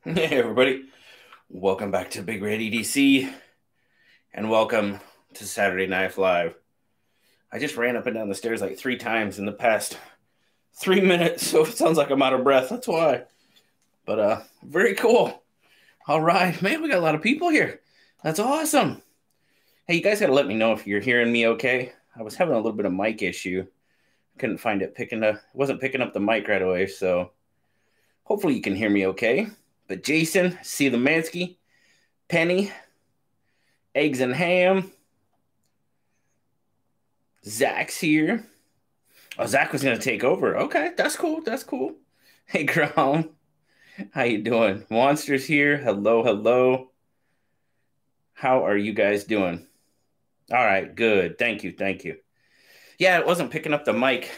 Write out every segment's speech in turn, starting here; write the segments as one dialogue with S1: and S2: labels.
S1: Hey, everybody. Welcome back to Big Red EDC and welcome to Saturday Knife Live. I just ran up and down the stairs like three times in the past three minutes, so it sounds like I'm out of breath. That's why. But uh, very cool. All right, man, we got a lot of people here. That's awesome. Hey, you guys got to let me know if you're hearing me okay. I was having a little bit of mic issue. I couldn't find it picking up, wasn't picking up the mic right away, so hopefully you can hear me okay. But Jason, see the Mansky, Penny, Eggs and Ham, Zach's here. Oh, Zach was gonna take over. Okay, that's cool. That's cool. Hey, Grom, how you doing? Monsters here. Hello, hello. How are you guys doing? All right, good. Thank you, thank you. Yeah, it wasn't picking up the mic.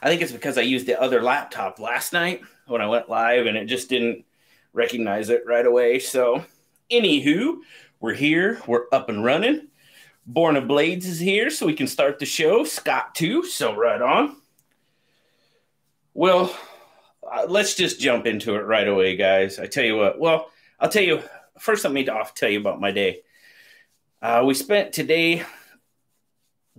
S1: I think it's because I used the other laptop last night when I went live, and it just didn't recognize it right away. So, anywho, we're here, we're up and running. Born of Blades is here, so we can start the show. Scott, too, so right on. Well, uh, let's just jump into it right away, guys. I tell you what, well, I'll tell you first, let me off tell you about my day. Uh, we spent today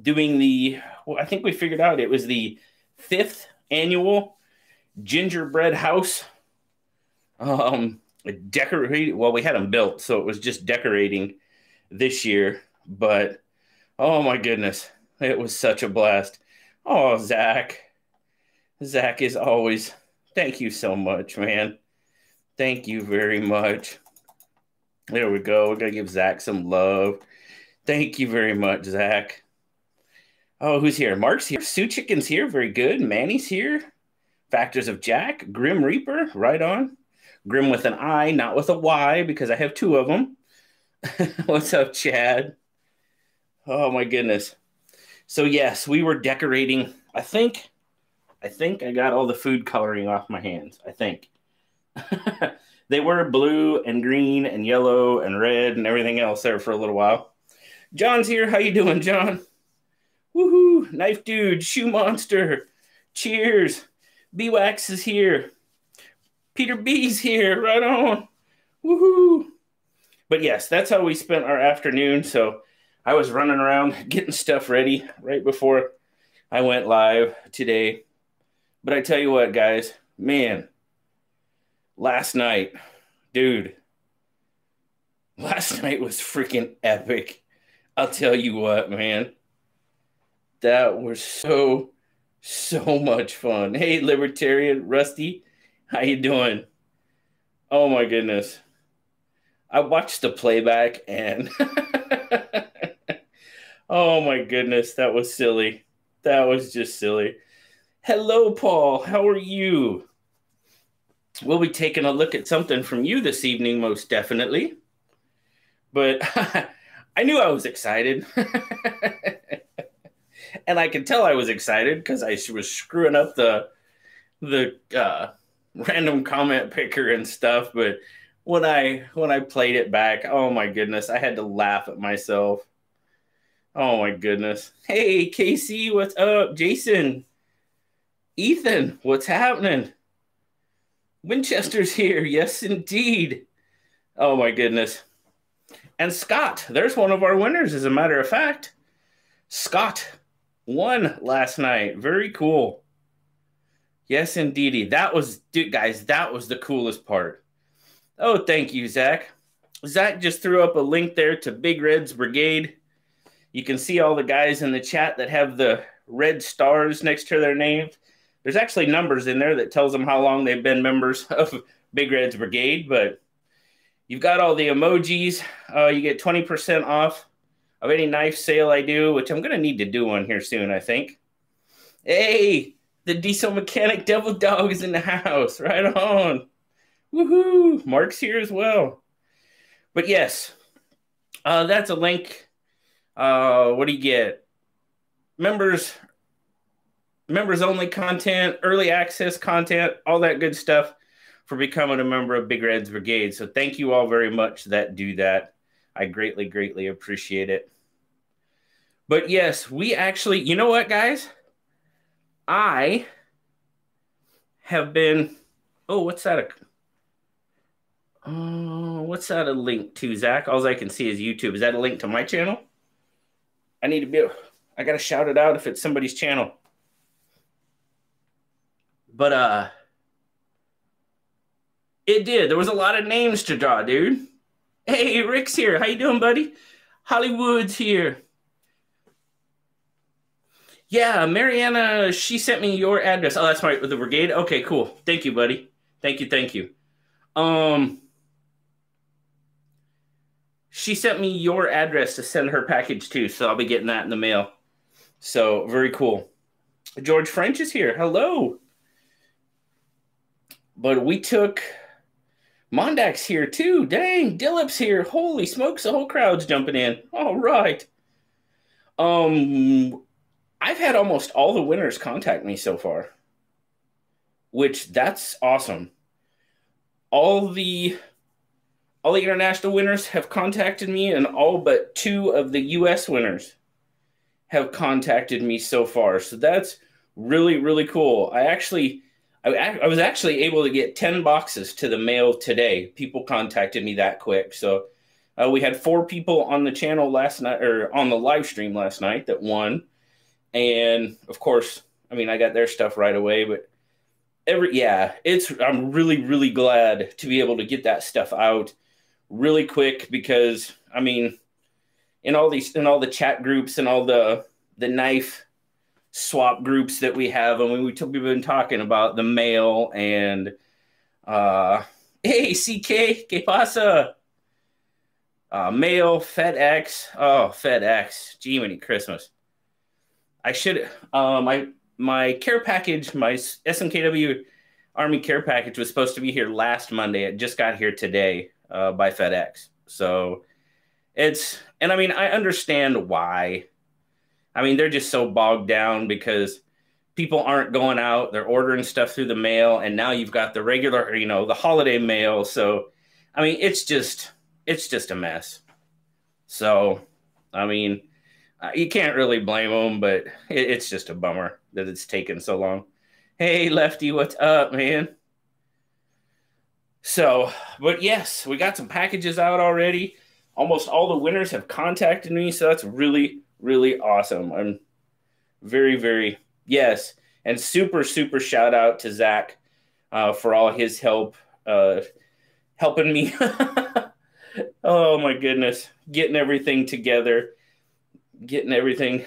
S1: doing the, well, I think we figured out it was the fifth annual gingerbread house um, decorating. Well, we had them built, so it was just decorating this year. But oh my goodness, it was such a blast. Oh, Zach, Zach is always. Thank you so much, man. Thank you very much. There we go. We're gonna give Zach some love. Thank you very much, Zach. Oh, who's here? Mark's here. Sue Chicken's here. Very good. Manny's here. Factors of Jack. Grim Reaper. Right on. Grim with an I, not with a Y, because I have two of them. What's up, Chad? Oh my goodness. So yes, we were decorating. I think, I think I got all the food coloring off my hands. I think. they were blue and green and yellow and red and everything else there for a little while. John's here. How you doing, John? Woohoo! Knife dude, shoe monster. Cheers. B-Wax is here. Peter B's here. Right on. Woohoo. But yes, that's how we spent our afternoon. So I was running around getting stuff ready right before I went live today. But I tell you what, guys, man, last night, dude, last night was freaking epic. I'll tell you what, man. That was so, so much fun. Hey, Libertarian Rusty, how you doing? Oh my goodness. I watched the playback and oh my goodness, that was silly. That was just silly. Hello, Paul. How are you? We'll be taking a look at something from you this evening, most definitely. But I knew I was excited. and I could tell I was excited because I was screwing up the the uh, random comment picker and stuff, but when I when I played it back, oh my goodness, I had to laugh at myself. Oh my goodness. Hey Casey, what's up? Jason, Ethan, what's happening? Winchester's here. Yes, indeed. Oh my goodness. And Scott, there's one of our winners, as a matter of fact. Scott won last night. Very cool. Yes, indeedy. That was, dude, guys, that was the coolest part. Oh, thank you, Zach. Zach just threw up a link there to Big Red's Brigade. You can see all the guys in the chat that have the red stars next to their name. There's actually numbers in there that tells them how long they've been members of Big Red's Brigade, but you've got all the emojis. Uh, you get 20% off of any knife sale I do, which I'm going to need to do one here soon, I think. Hey, the diesel mechanic devil dog is in the house. Right on. Woohoo. Mark's here as well. But yes, uh, that's a link. Uh, what do you get? Members, members only content, early access content, all that good stuff for becoming a member of Big Red's Brigade. So thank you all very much that do that. I greatly, greatly appreciate it. But yes, we actually, you know what, guys? I have been. Oh, what's that? Uh, what's that a link to, Zach? All I can see is YouTube. Is that a link to my channel? I need to be. I gotta shout it out if it's somebody's channel. But uh, it did. There was a lot of names to draw, dude. Hey, Rick's here. How you doing, buddy? Hollywood's here. Yeah, Mariana, she sent me your address. Oh, that's right, with the brigade. Okay, cool. Thank you, buddy. Thank you, thank you. Um, she sent me your address to send her package to, so I'll be getting that in the mail. So very cool. George French is here. Hello. But we took Mondak's here too. Dang, Dillip's here. Holy smokes, the whole crowd's jumping in. All right. Um I've had almost all the winners contact me so far. Which that's awesome. All the all the international winners have contacted me, and all but two of the US winners have contacted me so far. So that's really, really cool. I actually, I, I was actually able to get 10 boxes to the mail today. People contacted me that quick. So uh, we had four people on the channel last night, or on the live stream last night that won. And of course, I mean, I got their stuff right away, but every, yeah, it's, I'm really, really glad to be able to get that stuff out really quick because I mean, in all these in all the chat groups and all the the knife swap groups that we have, and we we've been talking about the mail and uh, hey CK, que pasa? Uh, mail, FedEx. Oh, FedEx. Gee, many Christmas. I should. My my care package, my SMKW Army care package was supposed to be here last Monday. It just got here today uh, by FedEx. So it's, and I mean, I understand why. I mean, they're just so bogged down because people aren't going out, they're ordering stuff through the mail, and now you've got the regular, you know, the holiday mail. So, I mean, it's just, it's just a mess. So, I mean, uh, you can't really blame them, but it, it's just a bummer that it's taken so long. Hey, Lefty, what's up, man? So, but yes, we got some packages out already. Almost all the winners have contacted me, so that's really, really awesome. I'm very, very yes, and super, super shout out to Zach uh, for all his help, uh, helping me. oh my goodness, getting everything together, getting everything.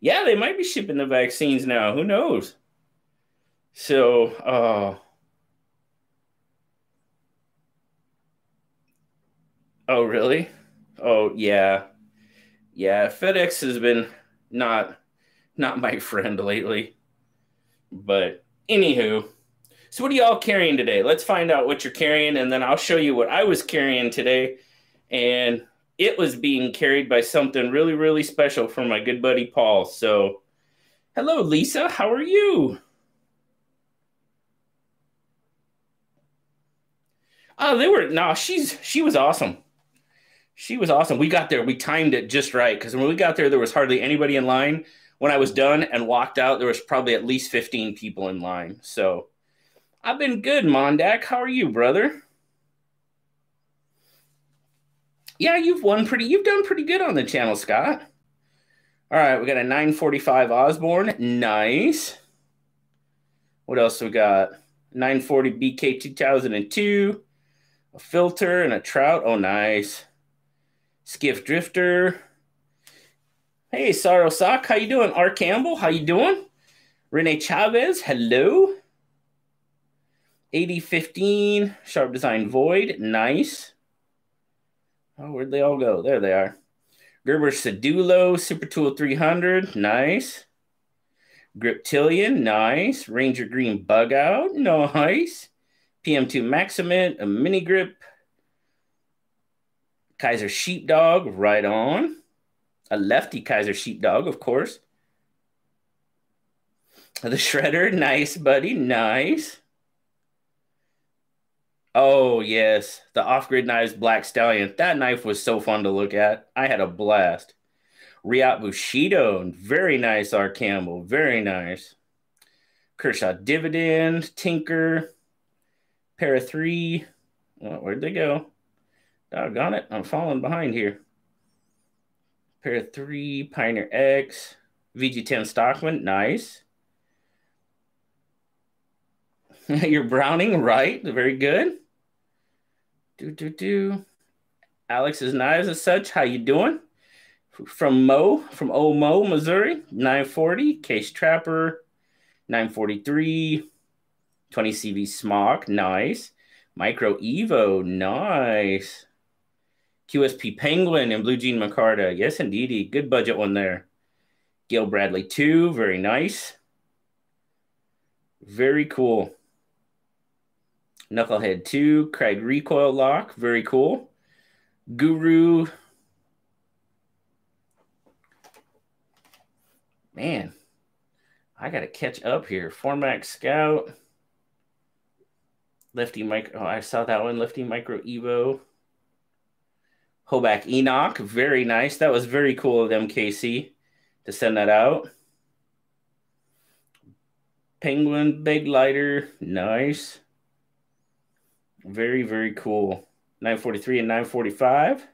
S1: Yeah, they might be shipping the vaccines now. Who knows? So, oh Oh, really? Oh, yeah. Yeah, FedEx has been not not my friend lately. But anywho, so what are y'all carrying today? Let's find out what you're carrying and then I'll show you what I was carrying today. And it was being carried by something really, really special for my good buddy Paul. So, hello, Lisa. How are you? Oh, they were no, she's she was awesome. She was awesome. We got there. We timed it just right because when we got there, there was hardly anybody in line. When I was done and walked out, there was probably at least 15 people in line. So I've been good, Mondak. How are you, brother? Yeah, you've won pretty. You've done pretty good on the channel, Scott. All right, we got a 945 Osborne. Nice. What else we got? 940 BK 2002. A filter and a trout. Oh, nice. Skiff Drifter. Hey, Sorrow Sock, how you doing? R. Campbell, how you doing? Rene Chavez, hello. 8015, Sharp Design Void, nice. Oh, where'd they all go? There they are. Gerber Sedulo, Super Tool 300, nice. Griptilian, nice. Ranger Green Bug Out, nice. PM2 Maximate, a mini grip, Kizer Sheepdog, right on. A lefty Kizer Sheepdog, of course. The Shredder, nice, buddy, nice. Oh, yes. The off grid knives Black Stallion. That knife was so fun to look at. I had a blast. Riat Bushido, very nice. R. Campbell, very nice. Kershaw Dividend, Tinker, Para 3, Well, where'd they go? Doggone it. I'm falling behind here. Para 3, Pioneer X, VG10 Stockman. Nice. You're Browning, right? Very good. Do, do, do. Alex's Knives as such. How you doing? From Mo, from Old Mo, Missouri. 940. Case Trapper. 943. 20 CV Smock. Nice. Micro Evo. Nice. QSP Penguin and Blue Jean Micarta. Yes, indeedy. Good budget one there. Gayle Bradley 2. Very nice. Very cool. Knucklehead 2. Craig Recoil Lock. Very cool. Guru. Man, I got to catch up here. 4-Max Scout. Lefty Micro. Oh, I saw that one. Lefty Micro Evo. Hoback Enoch. Very nice. That was very cool of them, MKC to send that out. Penguin Big Lighter. Nice. Very, very cool. 943 and 945.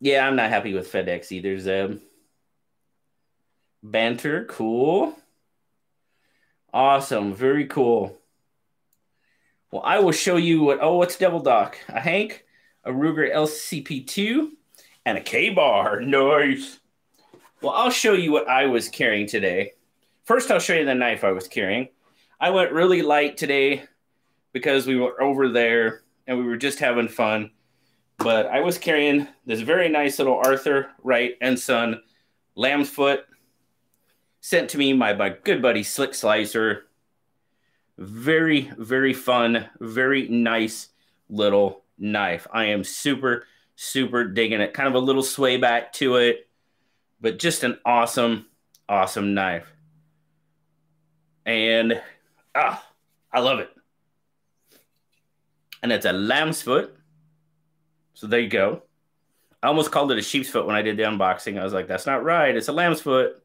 S1: Yeah, I'm not happy with FedEx either, Zeb. Banter, cool. Awesome, very cool. Well, I will show you what. Oh, what's Devil Doc? A Hank, a Ruger LCP2, and a Ka-Bar. Nice. Well, I'll show you what I was carrying today. First, I'll show you the knife I was carrying. I went really light today because we were over there and we were just having fun. But I was carrying this very nice little Arthur Wright and Son lamb's foot sent to me by my good buddy Slick Slicer. Very, very fun, very nice little knife. I am super, super digging it. Kind of a little sway back to it, but just an awesome, awesome knife. And ah, I love it. And it's a lamb's foot. So there you go. I almost called it a sheep's foot when I did the unboxing. I was like, that's not right. It's a lamb's foot.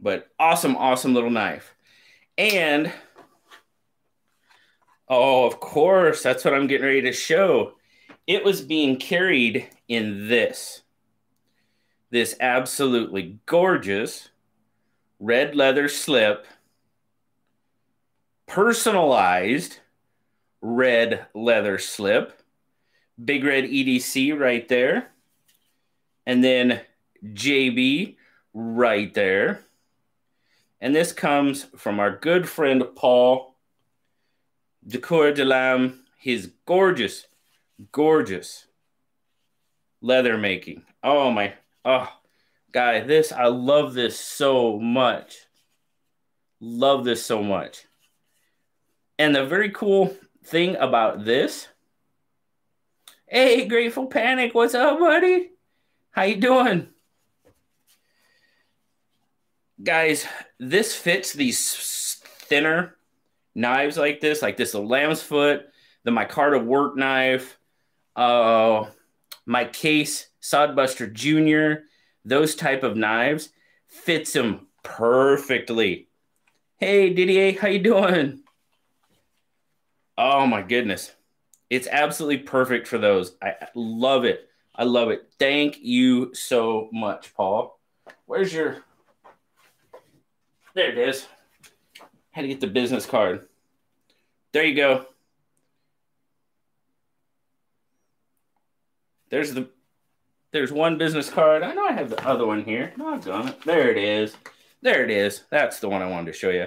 S1: But awesome, awesome little knife. And oh, of course, that's what I'm getting ready to show. It was being carried in this. This absolutely gorgeous red leather slip, personalized red leather slip, big red EDC right there, and then JB right there. And this comes from our good friend Paul Du Cuir Des Lames, his gorgeous, gorgeous leather making. Oh my, oh, guy, this, I love this so much. Love this so much. And the very cool thing about this, hey, Grateful Panic, what's up, buddy? How you doing? guys, this fits these thinner knives like this, like this, the lamb's foot, the micarta work knife, uh, my case, Sodbuster Jr., those type of knives fits them perfectly. Hey, Didier, how you doing? Oh my goodness. It's absolutely perfect for those. I love it. I love it. Thank you so much, Paul. Where's your there it is. Had to get the business card. There you go. There's the there's one business card. I know I have the other one here. Done it. There it is. There it is. That's the one I wanted to show you.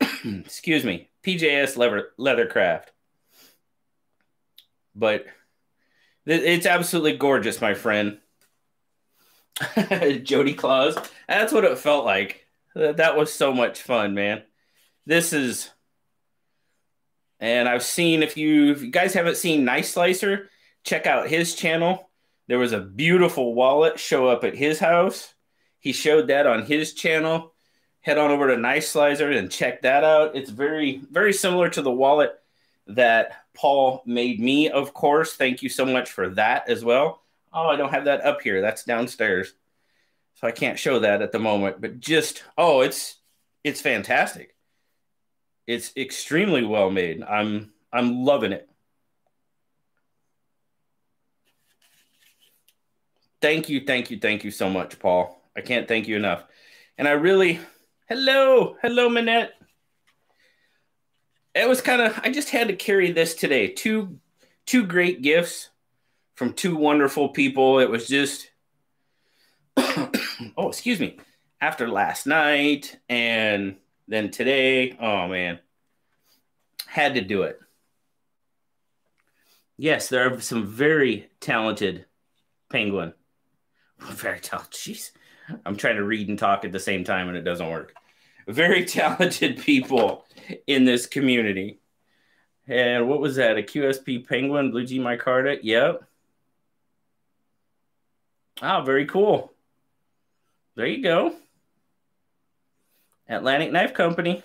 S1: Excuse me. PJS leather leathercraft. But it's absolutely gorgeous, my friend. Jody Claus. That's what it felt like. That was so much fun, man. This is, and I've seen if you if you guys haven't seen Nice Slicer, check out his channel. There was a beautiful wallet show up at his house. He showed that on his channel. Head on over to Nice Slicer and check that out. It's very very similar to the wallet that Paul made me, of course. Thank you so much for that as well. Oh, I don't have that up here. That's downstairs so I can't show that at the moment. But just oh, it's it's fantastic. It's extremely well made. I'm I'm loving it. Thank you, thank you, thank you so much, Paul. I can't thank you enough. And I really, hello, hello, Manette. It was kind of, I just had to carry this today. Two, two great gifts from two wonderful people. It was just, oh, excuse me, after last night and then today. Oh man, had to do it. Yes, there are some very talented penguin very talented. Jeez, I'm trying to read and talk at the same time, and it doesn't work. Very talented people in this community. And what was that? A QSP Penguin Blue G Micarta? Yep. Oh, very cool. There you go. Atlantic Knife Company.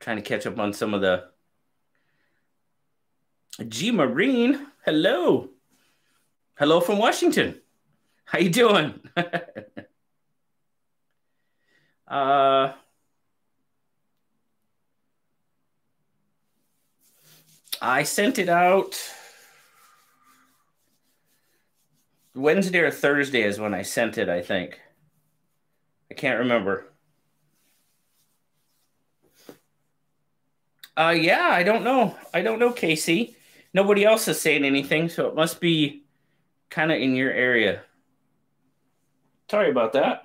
S1: Trying to catch up on some of the G Marine. Hello. Hello from Washington. How you doing? uh, I sent it out Wednesday or Thursday is when I sent it, I think. I can't remember. Uh yeah, I don't know. I don't know, Casey. Nobody else is saying anything, so it must be kind of in your area. Sorry about that.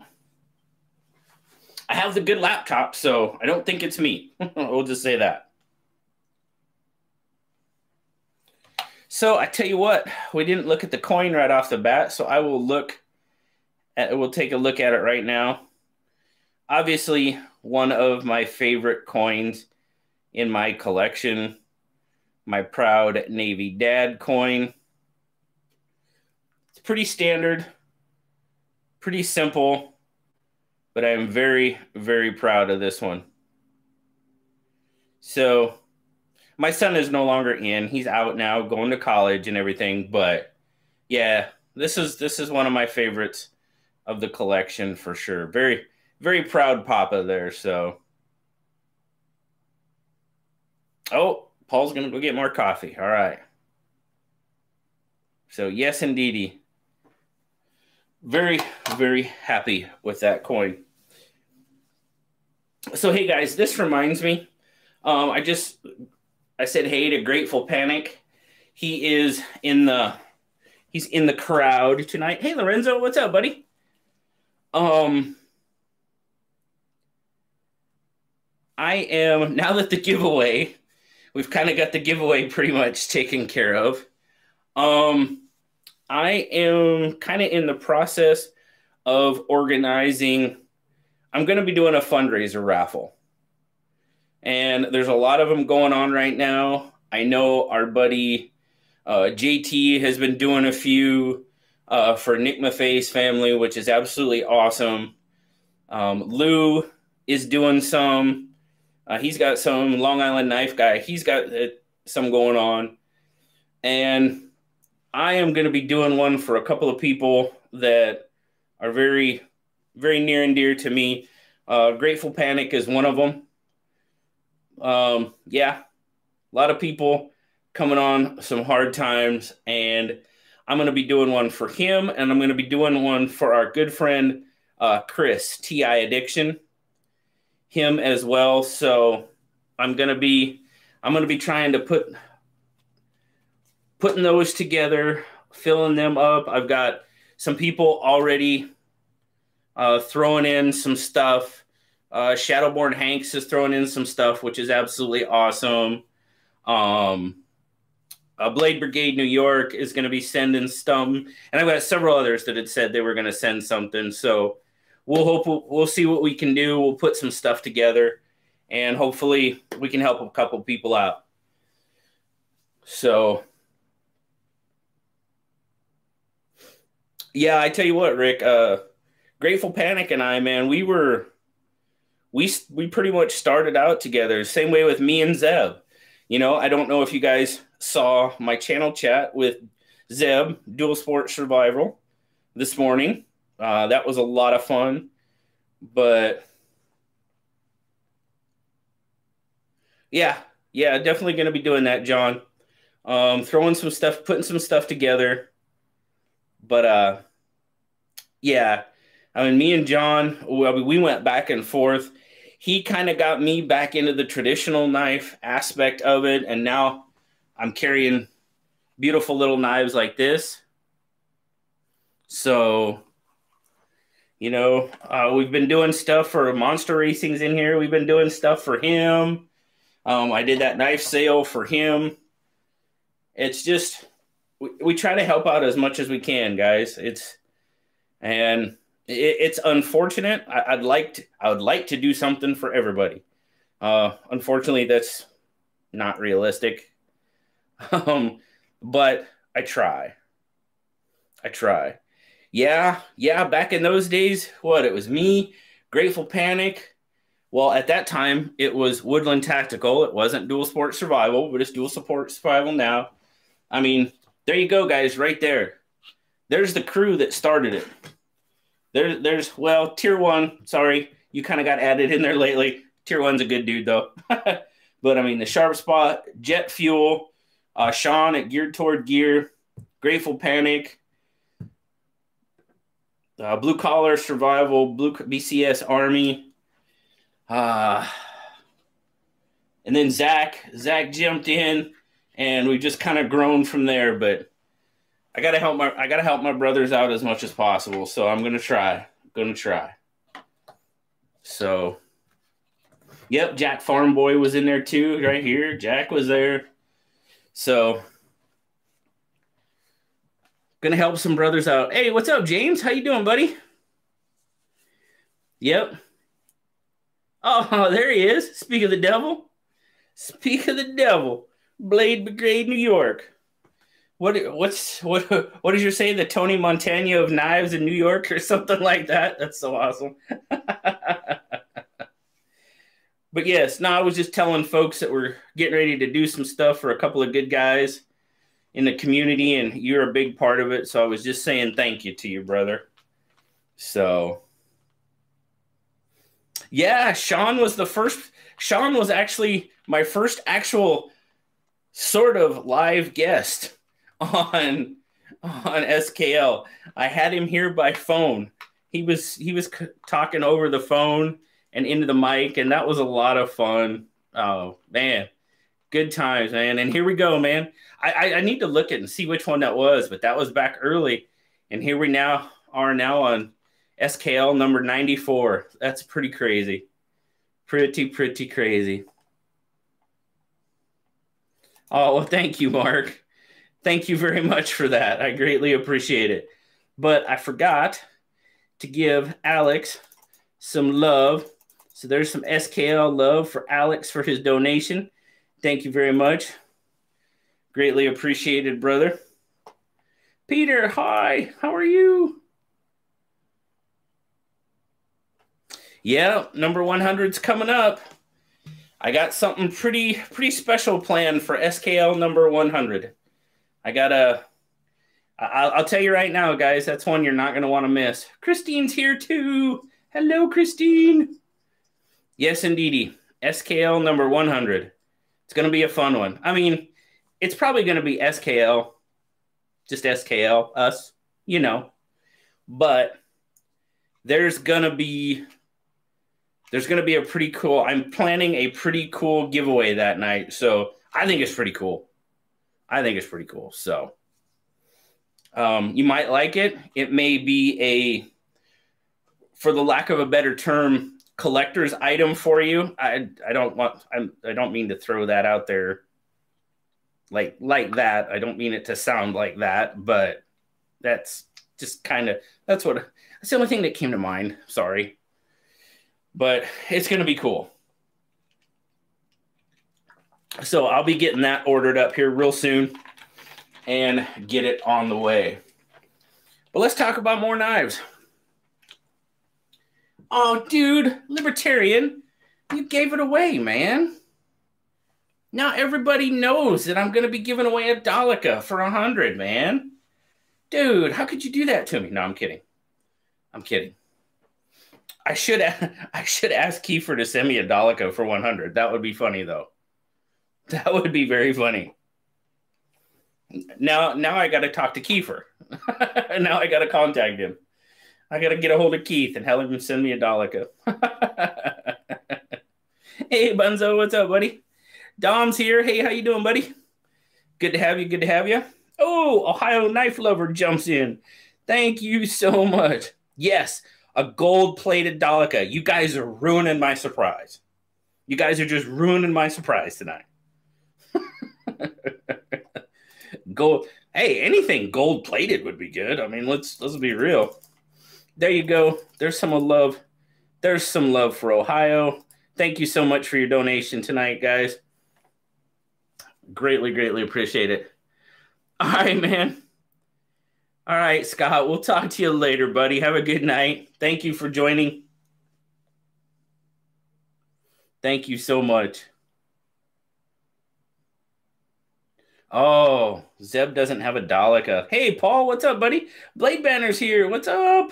S1: I have the good laptop, so I don't think it's me. we'll just say that. So I tell you what, we didn't look at the coin right off the bat, so I will look at we'll take a look at it right now. Obviously, one of my favorite coins in my collection, my proud Navy Dad coin pretty standard, pretty simple, but I am very, very proud of this one. So, my son is no longer in. He's out now, going to college and everything. But yeah, this is this is one of my favorites of the collection for sure. Very, very proud Papa there. So, oh, Paul's gonna go get more coffee. All right. So yes, indeedy very, very happy with that coin. So, hey guys, this reminds me. Um, I just I said hey to Grateful Panic. He is in the he's in the crowd tonight. Hey Lorenzo, what's up, buddy? Um I am now that the giveaway, we've kind of got the giveaway pretty much taken care of. Um I am kind of in the process of organizing. I'm going to be doing a fundraiser raffle. And there's a lot of them going on right now. I know our buddy uh, JT has been doing a few uh, for Nick Maffei's family, which is absolutely awesome. Um, Lou is doing some. Uh, he's got some Long Island knife guy. He's got uh, some going on. And I am going to be doing one for a couple of people that are very, very near and dear to me. Uh, Grateful Panic is one of them. Um, yeah, a lot of people coming on some hard times, and I'm going to be doing one for him, and I'm going to be doing one for our good friend uh, Chris Ti Addiction, him as well. So I'm going to be I'm going to be trying to put putting those together, filling them up. I've got some people already uh, throwing in some stuff. Uh, Shadowborn Hanks is throwing in some stuff, which is absolutely awesome. Um, uh, Blade Brigade New York is going to be sending some, and I've got several others that had said they were going to send something. So we'll hope we'll, we'll see what we can do. We'll put some stuff together, and hopefully we can help a couple people out. So Yeah, I tell you what, Rick. Uh, Grateful Panic and I, man, we were we we pretty much started out together. Same way with me and Zeb. You know, I don't know if you guys saw my channel chat with Zeb, Dual Sport Survival, this morning. Uh, that was a lot of fun. but yeah, yeah, definitely going to be doing that, John. Um, throwing some stuff, putting some stuff together. But uh, yeah, I mean, me and John, we went back and forth. He kind of got me back into the traditional knife aspect of it, and now I'm carrying beautiful little knives like this. So, you know, uh, we've been doing stuff for Monster Racings in here. We've been doing stuff for him. Um, I did that knife sale for him. It's just we, we try to help out as much as we can, guys. It's and it, it's unfortunate. I, would like to, I would like to do something for everybody. Uh, unfortunately, that's not realistic. Um, but I try. I try. Yeah, yeah. Back in those days, what it was me, Grateful Panic. Well, at that time, it was Woodland Tactical. It wasn't Dual Sport Survival, but it's Dual Sport Survival now. I mean, there you go, guys, right there. There's the crew that started it. There, there's well, tier one. Sorry, you kind of got added in there lately. Tier one's a good dude though. but I mean, the sharp spot, jet fuel, uh, Sean at Geared Toward Gear, Grateful Panic, uh, Blue Collar Survival, Blue BCS Army, uh, and then Zach. Zach jumped in, and we just kind of grown from there. But I gotta help my I gotta help my brothers out as much as possible. So I'm gonna try. gonna try. So Yep, Jack Farm Boy was in there too, right here. Jack was there. So gonna help some brothers out. Hey, what's up, James? How you doing, buddy? Yep. Oh, there he is. Speak of the devil. Speak of the devil. Blade Brigade, New York. What what's what what did you say? The Tony Montana of knives in New York or something like that? That's so awesome. but yes, no, I was just telling folks that we're getting ready to do some stuff for a couple of good guys in the community, and you're a big part of it. So I was just saying thank you to you, brother. So yeah, Sean was the first. Sean was actually my first actual sort of live guest on on SKL. I had him here by phone. He was he was c- talking over the phone and into the mic, and that was a lot of fun. Oh man, good times, man! And here we go, man. I, I, I need to look at and see which one that was, but that was back early, and here we now are now on SKL number ninety four. That's pretty crazy, pretty pretty crazy. Oh well, thank you, Mark. Thank you very much for that. I greatly appreciate it. But I forgot to give Alex some love. So there's some SKL love for Alex for his donation. Thank you very much. Greatly appreciated, brother. Peter, hi. How are you? Yeah, number 100's coming up. I got something pretty pretty special planned for SKL number 100. I gotta. I'll, I'll tell you right now, guys. That's one you're not gonna want to miss. Christine's here too. Hello, Christine. Yes, indeedy. SKL number 100. It's gonna be a fun one. I mean, it's probably gonna be SKL, just SKL, us, you know. But there's gonna be there's gonna be a pretty cool. I'm planning a pretty cool giveaway that night, so I think it's pretty cool. I think it's pretty cool. So um, you might like it. It may be a, for the lack of a better term, collector's item for you. I I don't want I'm, I don't mean to throw that out there like like that. I don't mean it to sound like that, but that's just kind of that's what that's the only thing that came to mind. Sorry, but it's gonna be cool so I'll be getting that ordered up here real soon and get it on the way. But let's talk about more knives. Oh, dude, Libertarian, you gave it away, man. Now everybody knows that I'm going to be giving away a Delica for a hundred, man. Dude, how could you do that to me? No, I'm kidding. I'm kidding. I should I should ask Kiefer to send me a Delica for 100. That would be funny though. That would be very funny. Now now I got to talk to Kiefer. now I got to contact him. I got to get a hold of Keith and have him send me a Delica. hey Bunzo, what's up, buddy? Dom's here. Hey, how you doing, buddy? Good to have you. Good to have you. Oh, Ohio Knife Lover jumps in. Thank you so much. Yes, a gold plated Delica. You guys are ruining my surprise. You guys are just ruining my surprise tonight. gold. Hey, anything gold plated would be good. I mean, let's let's be real. There you go. There's some love. There's some love for Ohio. Thank you so much for your donation tonight, guys. Greatly, greatly appreciate it. All right, man. All right, Scott. We'll talk to you later, buddy. Have a good night. Thank you for joining. Thank you so much. Oh, Zeb doesn't have a Delica. Hey, Paul, what's up, buddy? Blade Banner's here. What's up?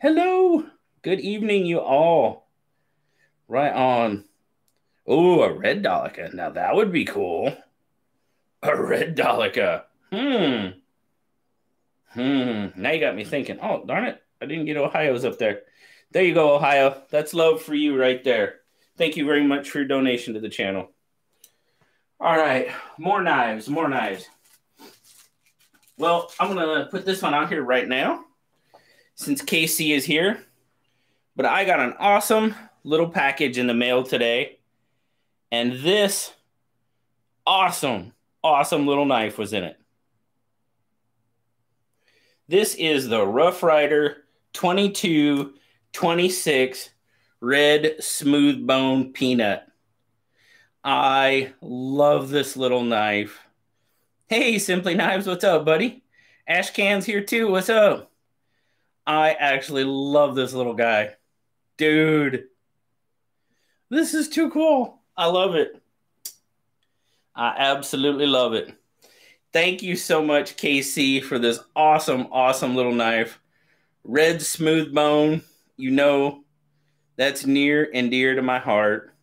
S1: Hello. Good evening, you all. Right on. Oh, a red Delica. Now that would be cool. A red Delica. Hmm. Hmm. Now you got me thinking. Oh, darn it. I didn't get Ohio's up there. There you go, Ohio. That's love for you right there. Thank you very much for your donation to the channel. All right. More knives. More knives. Well, I'm going to put this one out here right now since KC is here. But I got an awesome little package in the mail today. And this awesome, awesome little knife was in it. This is the Rough Ryder 2226 Red Smooth Bone Peanut. I love this little knife. Hey, Simply Knives, what's up, buddy? Ash Can's here too. What's up? I actually love this little guy. Dude, this is too cool. I love it. I absolutely love it. Thank you so much, KC, for this awesome, awesome little knife. Red smooth bone, you know, that's near and dear to my heart.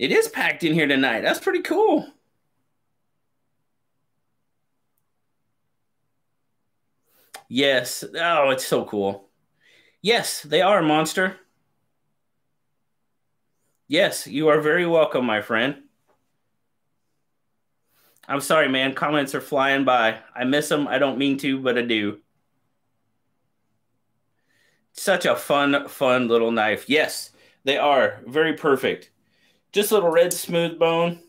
S1: It is packed in here tonight. That's pretty cool. Yes. Oh, it's so cool. Yes, they are, Monster. Yes, you are very welcome, my friend. I'm sorry, man. Comments are flying by. I miss them. I don't mean to, but I do. Such a fun, fun little knife. Yes, they are. Very perfect. Just a little red smooth bone.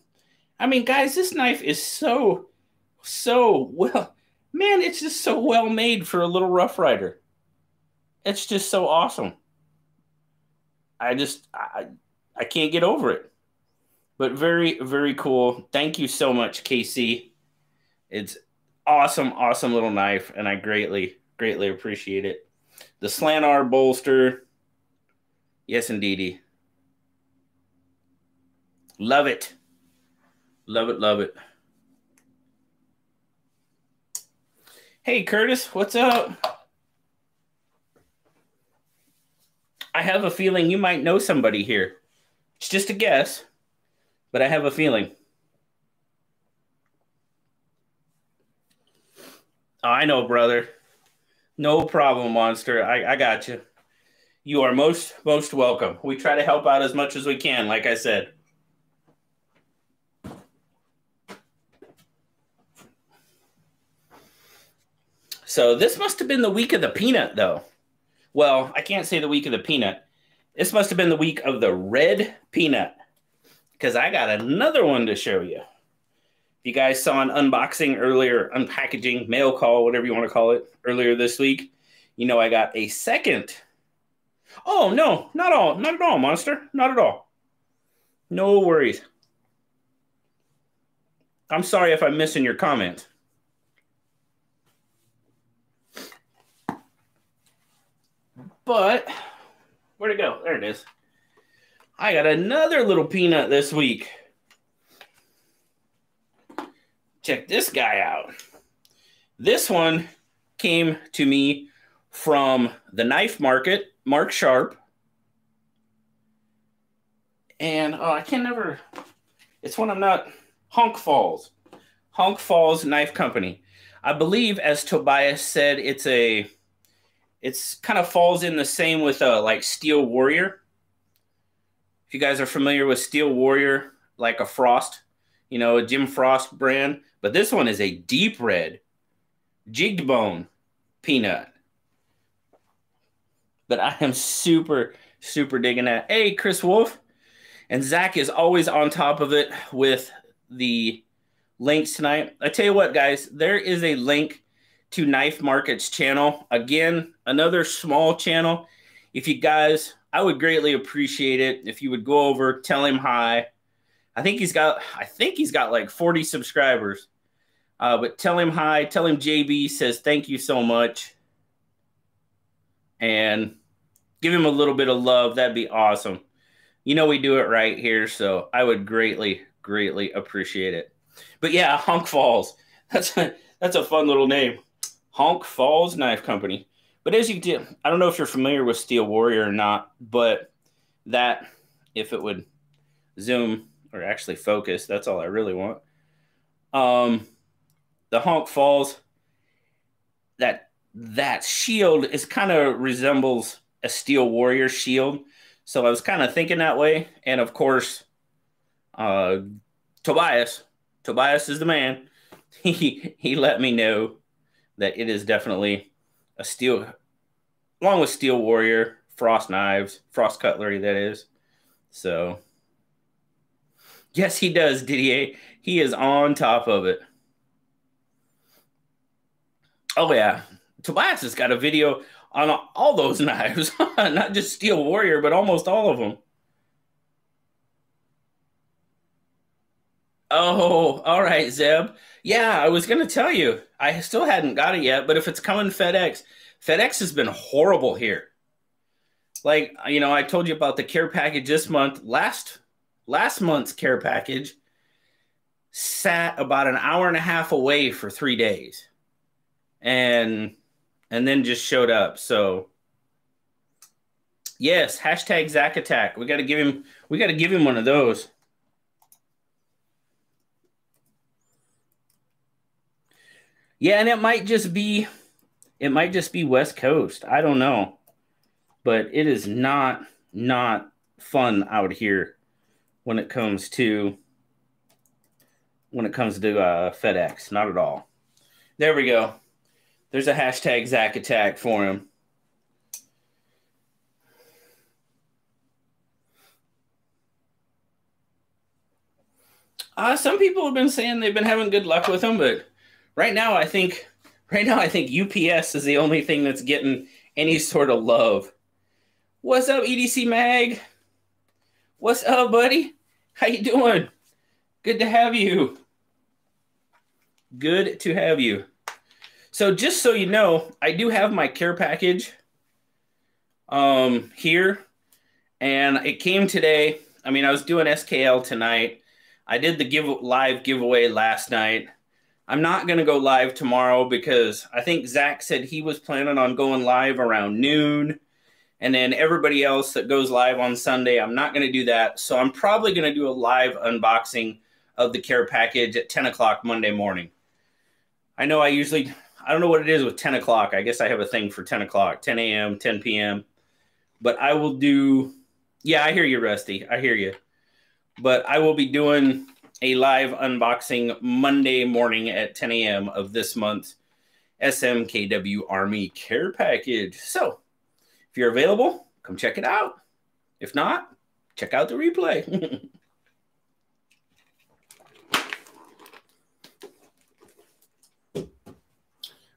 S1: I mean, guys, this knife is so, so well. Man, it's just so well made for a little Rough Ryder. It's just so awesome. I just, I, I can't get over it. But very, very cool. Thank you so much, casey It's awesome, awesome little knife, and I greatly, greatly appreciate it. The slant R bolster. Yes, indeedy. Love it. Love it, love it. Hey, Curtis, what's up? I have a feeling you might know somebody here. It's just a guess but I have a feeling. Oh, I know, brother. No problem, monster. I, I got you. You are most most welcome. We try to help out as much as we can, like I said. So this must have been the week of the peanut, though. Well, I can't say the week of the peanut. This must have been the week of the red peanut because I got another one to show you. If you guys saw an unboxing earlier, unpackaging, mail call, whatever you want to call it, earlier this week, you know I got a second. Oh, no, not all. Not at all, Monster. Not at all. No worries. I'm sorry if I'm missing your comment. But, where'd it go? There it is. I got another little peanut this week. Check this guy out. This one came to me from the knife market, Mark Sharp. and oh, I can never. It's when I'm not Honk Falls, Honk Falls Knife Company. I believe, as Tobias said, it's a. It's kind of falls in the same with a uh, like Steel Warrior. If you guys are familiar with Steel Warrior, like a Frost, you know, a Jim Frost brand, but this one is a deep red, jigged bone peanut. But I am super, super digging that. Hey, Chris Wolf. And Zach is always on top of it with the links tonight. I tell you what, guys, there is a link to Knife Market's channel. Again, another small channel. If you guys, I would greatly appreciate it if you would go over, tell him hi. I think he's got, I think he's got like 40 subscribers. Uh, but tell him hi. Tell him JB says thank you so much. And give him a little bit of love. That'd be awesome. You know we do it right here, so I would greatly, greatly appreciate it. But yeah, Honk Falls. That's a, that's a fun little name. Honk Falls Knife Company. But as you did, I don't know if you're familiar with Steel Warrior or not, but that, if it would zoom or actually focus, that's all I really want. Um, the Honk Falls, that that shield is kind of resembles a Steel Warrior shield. So I was kind of thinking that way. And of course, uh, Tobias, Tobias is the man. He he let me know that it is definitely a steel, along with Steel Warrior, Frost knives, Frost cutlery. That is. So yes, he does, Didier. He is on top of it. Oh yeah, Tobias has got a video on all those knives, not just Steel Warrior, but almost all of them. Oh, all right, Zeb. Yeah, I was going to tell you. I still hadn't got it yet, but if it's coming FedEx, FedEx has been horrible here. Like, you know, I told you about the care package this month. Last last month's care package sat about an hour and a half away for 3 days. And and then just showed up. So yes, hashtag Zach Attack. We got to give him. We got to give him one of those. Yeah, and it might just be, it might just be West Coast. I don't know, but it is not not fun out here when it comes to when it comes to uh, FedEx. Not at all. There we go. There's a hashtag Zach attack for him. Uh, some people have been saying they've been having good luck with them, but right now I think right now I think UPS is the only thing that's getting any sort of love. What's up, EDC Mag? What's up, buddy? How you doing? Good to have you. Good to have you. So just so you know, I do have my care package um, here, and it came today. I mean, I was doing SKL tonight. I did the give live giveaway last night. I'm not going to go live tomorrow because I think Zach said he was planning on going live around noon. And then everybody else that goes live on Sunday, I'm not going to do that. So I'm probably going to do a live unboxing of the care package at 10 o'clock Monday morning. I know I usually I don't know what it is with 10 o'clock. I guess I have a thing for 10 o'clock, 10 a.m., 10 p.m. But I will do, yeah, I hear you, Rusty. I hear you. But I will be doing a live unboxing Monday morning at 10 a.m. of this month's SMKW Army Care Package. So if you're available, come check it out. If not, check out the replay.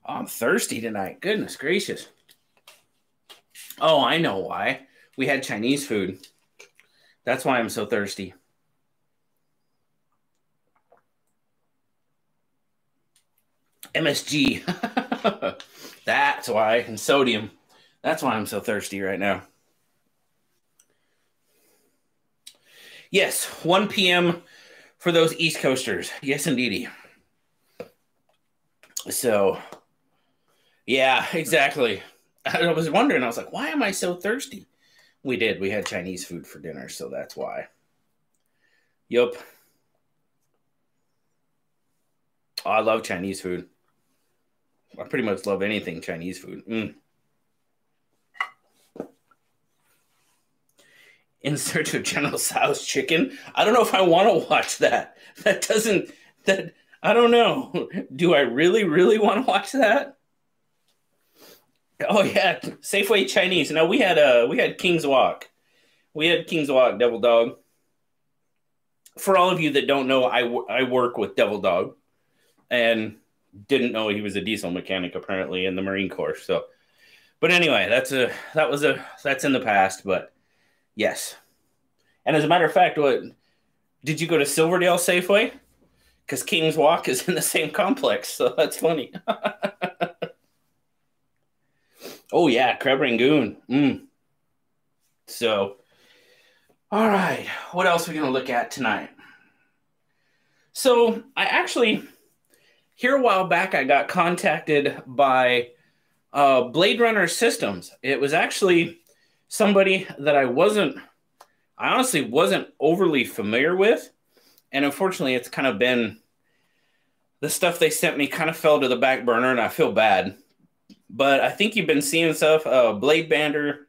S1: I'm thirsty tonight. Goodness gracious. Oh, I know why. We had Chinese food. That's why I'm so thirsty. MSG. That's why. And sodium. That's why I'm so thirsty right now. Yes, 1 p.m. for those East Coasters. Yes, indeedy. So yeah, exactly. I was wondering, I was like, why am I so thirsty? We did. We had Chinese food for dinner, so that's why. Yup. Oh, I love Chinese food. I pretty much love anything Chinese food. Mm. In search of General Tso's chicken. I don't know if I want to watch that. That doesn't. That I don't know. Do I really, really want to watch that? Oh yeah, Safeway Chinese. Now we had a uh, we had King's Wok. We had King's Wok Devil Dog. For all of you that don't know, I, I work with Devil Dog, and didn't know he was a diesel mechanic apparently in the Marine Corps. So, but anyway, that's a that was a that's in the past. But yes, and as a matter of fact, what did you go to Silverdale Safeway? Because King's Wok is in the same complex, so that's funny. oh yeah, crab rangoon. Mm. So, all right, what else are we gonna look at tonight? So I actually here a while back, I got contacted by uh, Blade Runner Systems. It was actually somebody that I wasn't, I honestly wasn't overly familiar with. And unfortunately, it's kind of been the stuff they sent me kind of fell to the back burner, and I feel bad. But I think you've been seeing stuff. Uh, Blade Bander,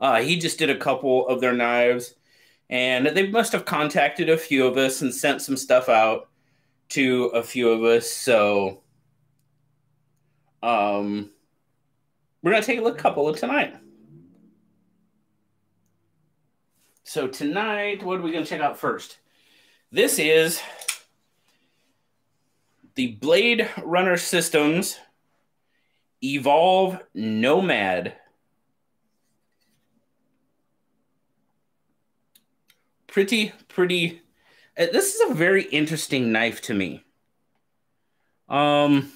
S1: uh, he just did a couple of their knives, and they must have contacted a few of us and sent some stuff out to a few of us. So um, we're going to take a look couple of tonight. So tonight, what are we going to check out first? This is the Blade Runner Systems Evolve Nomad. Pretty, pretty this is a very interesting knife to me. Um,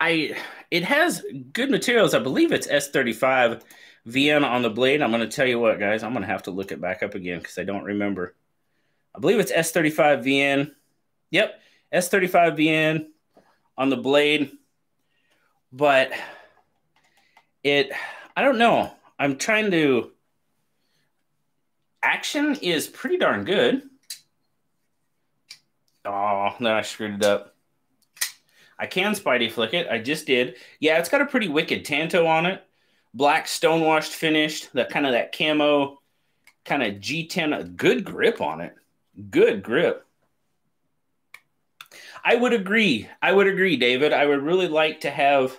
S1: I it has good materials. I believe it's S35 VN on the blade. I'm going to tell you what, guys. I'm going to have to look it back up again because I don't remember. I believe it's S35 VN. Yep, S35 VN on the blade. But it, I don't know. I'm trying to action is pretty darn good. Oh, then I screwed it up. I can Spidey flick it. I just did. Yeah, it's got a pretty wicked Tanto on it. Black stonewashed finished. That kind of that camo, kind of G10. Good grip on it. Good grip. I would agree. I would agree, David. I would really like to have.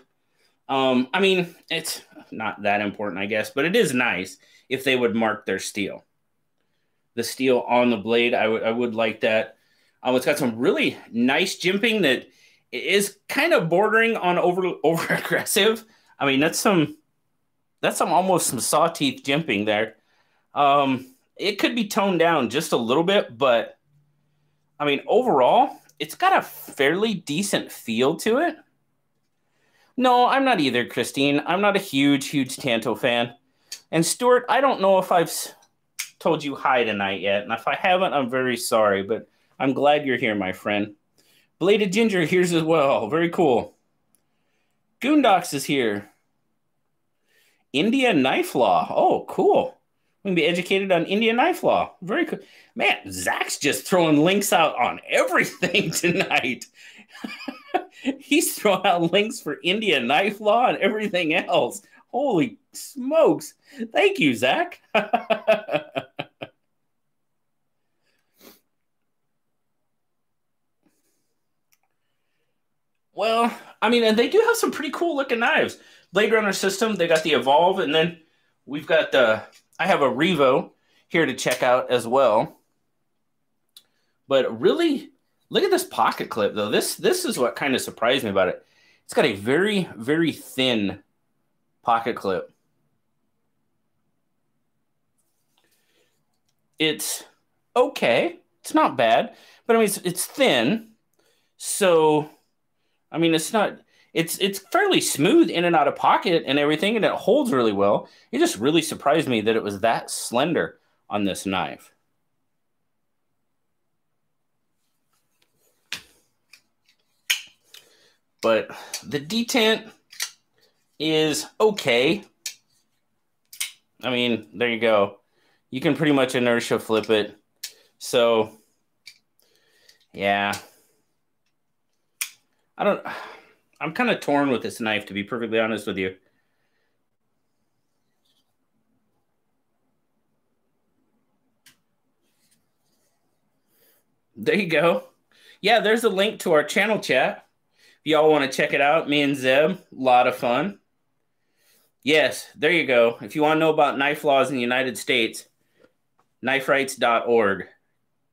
S1: Um, I mean, it's not that important, I guess, but it is nice if they would mark their steel the steel on the blade. I would I would like that. Um, it's got some really nice jimping that is kind of bordering on over over aggressive. I mean, that's some that's some almost some saw teeth jimping there. Um, it could be toned down just a little bit, but I mean, overall, it's got a fairly decent feel to it. No, I'm not either, Christine. I'm not a huge, huge Tanto fan. And Stuart, I don't know if I've told you hi tonight yet. And if I haven't, I'm very sorry, but I'm glad you're here, my friend. Bladed Ginger here's as well. Very cool. Goondocks is here. India knife law. Oh, cool. We can be educated on India knife law. Very cool. Man, Zach's just throwing links out on everything tonight. He's throwing out links for India knife law and everything else. Holy smokes. Thank you, Zach. well, I mean, and they do have some pretty cool looking knives. Blade Runner system, they got the Evolve, and then we've got the, I have a Revo here to check out as well. But really, look at this pocket clip though. This this is what kind of surprised me about it. It's got a very, very thin pocket clip. It's okay. It's not bad, but I mean, it's, it's thin. So, I mean, it's not, it's, it's fairly smooth in and out of pocket and everything, and it holds really well. It just really surprised me that it was that slender on this knife. But the detent is okay. I mean, there you go. you can pretty much inertia flip it. So, yeah. I don't, I'm kind of torn with this knife, to be perfectly honest with you. There you go. Yeah, there's a link to our channel chat. If y'all want to check it out, me and Zeb, a lot of fun. Yes, there you go. If you want to know about knife laws in the United States, kniferights.org.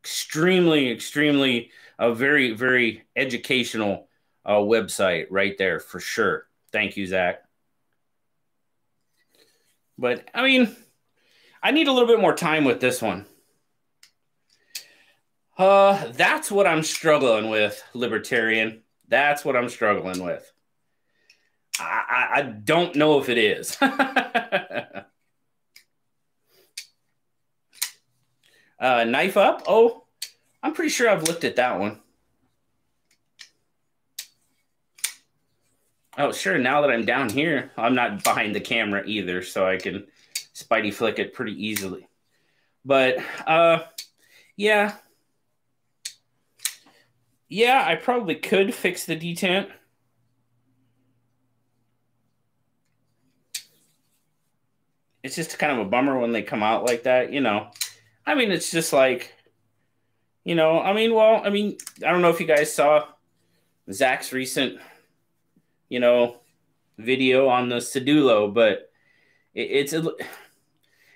S1: Extremely, extremely, a very, very educational uh, website right there for sure. Thank you, Zach. But I mean, I need a little bit more time with this one. Uh, that's what I'm struggling with, libertarian. That's what I'm struggling with. I, I, I don't know if it is. uh, knife up? Oh, I'm pretty sure I've looked at that one. Oh, sure. Now that I'm down here, I'm not behind the camera either, so I can Spidey flick it pretty easily. But, uh, yeah, yeah, I probably could fix the detent. It's just kind of a bummer when they come out like that, you know. I mean, it's just like, you know, I mean, well, I mean, I don't know if you guys saw Zach's recent, you know, video on the Sedulo, but it, it's a,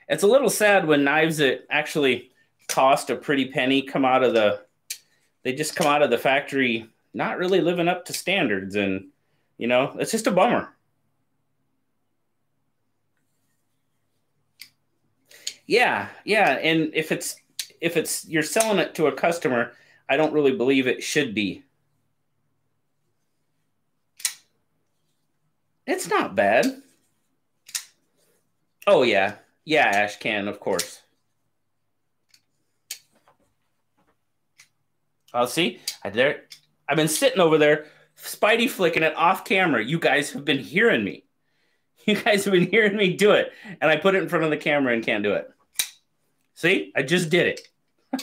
S1: it's a little sad when knives that actually cost a pretty penny come out of the they just come out of the factory not really living up to standards and you know it's just a bummer. Yeah yeah and if it's if it's you're selling it to a customer i don't really believe it should be it's not bad oh yeah yeah ash can of course Oh, see, I there. I've been sitting over there, Spidey flicking it off camera. You guys have been hearing me. You guys have been hearing me do it, and I put it in front of the camera and can't do it. See, I just did it.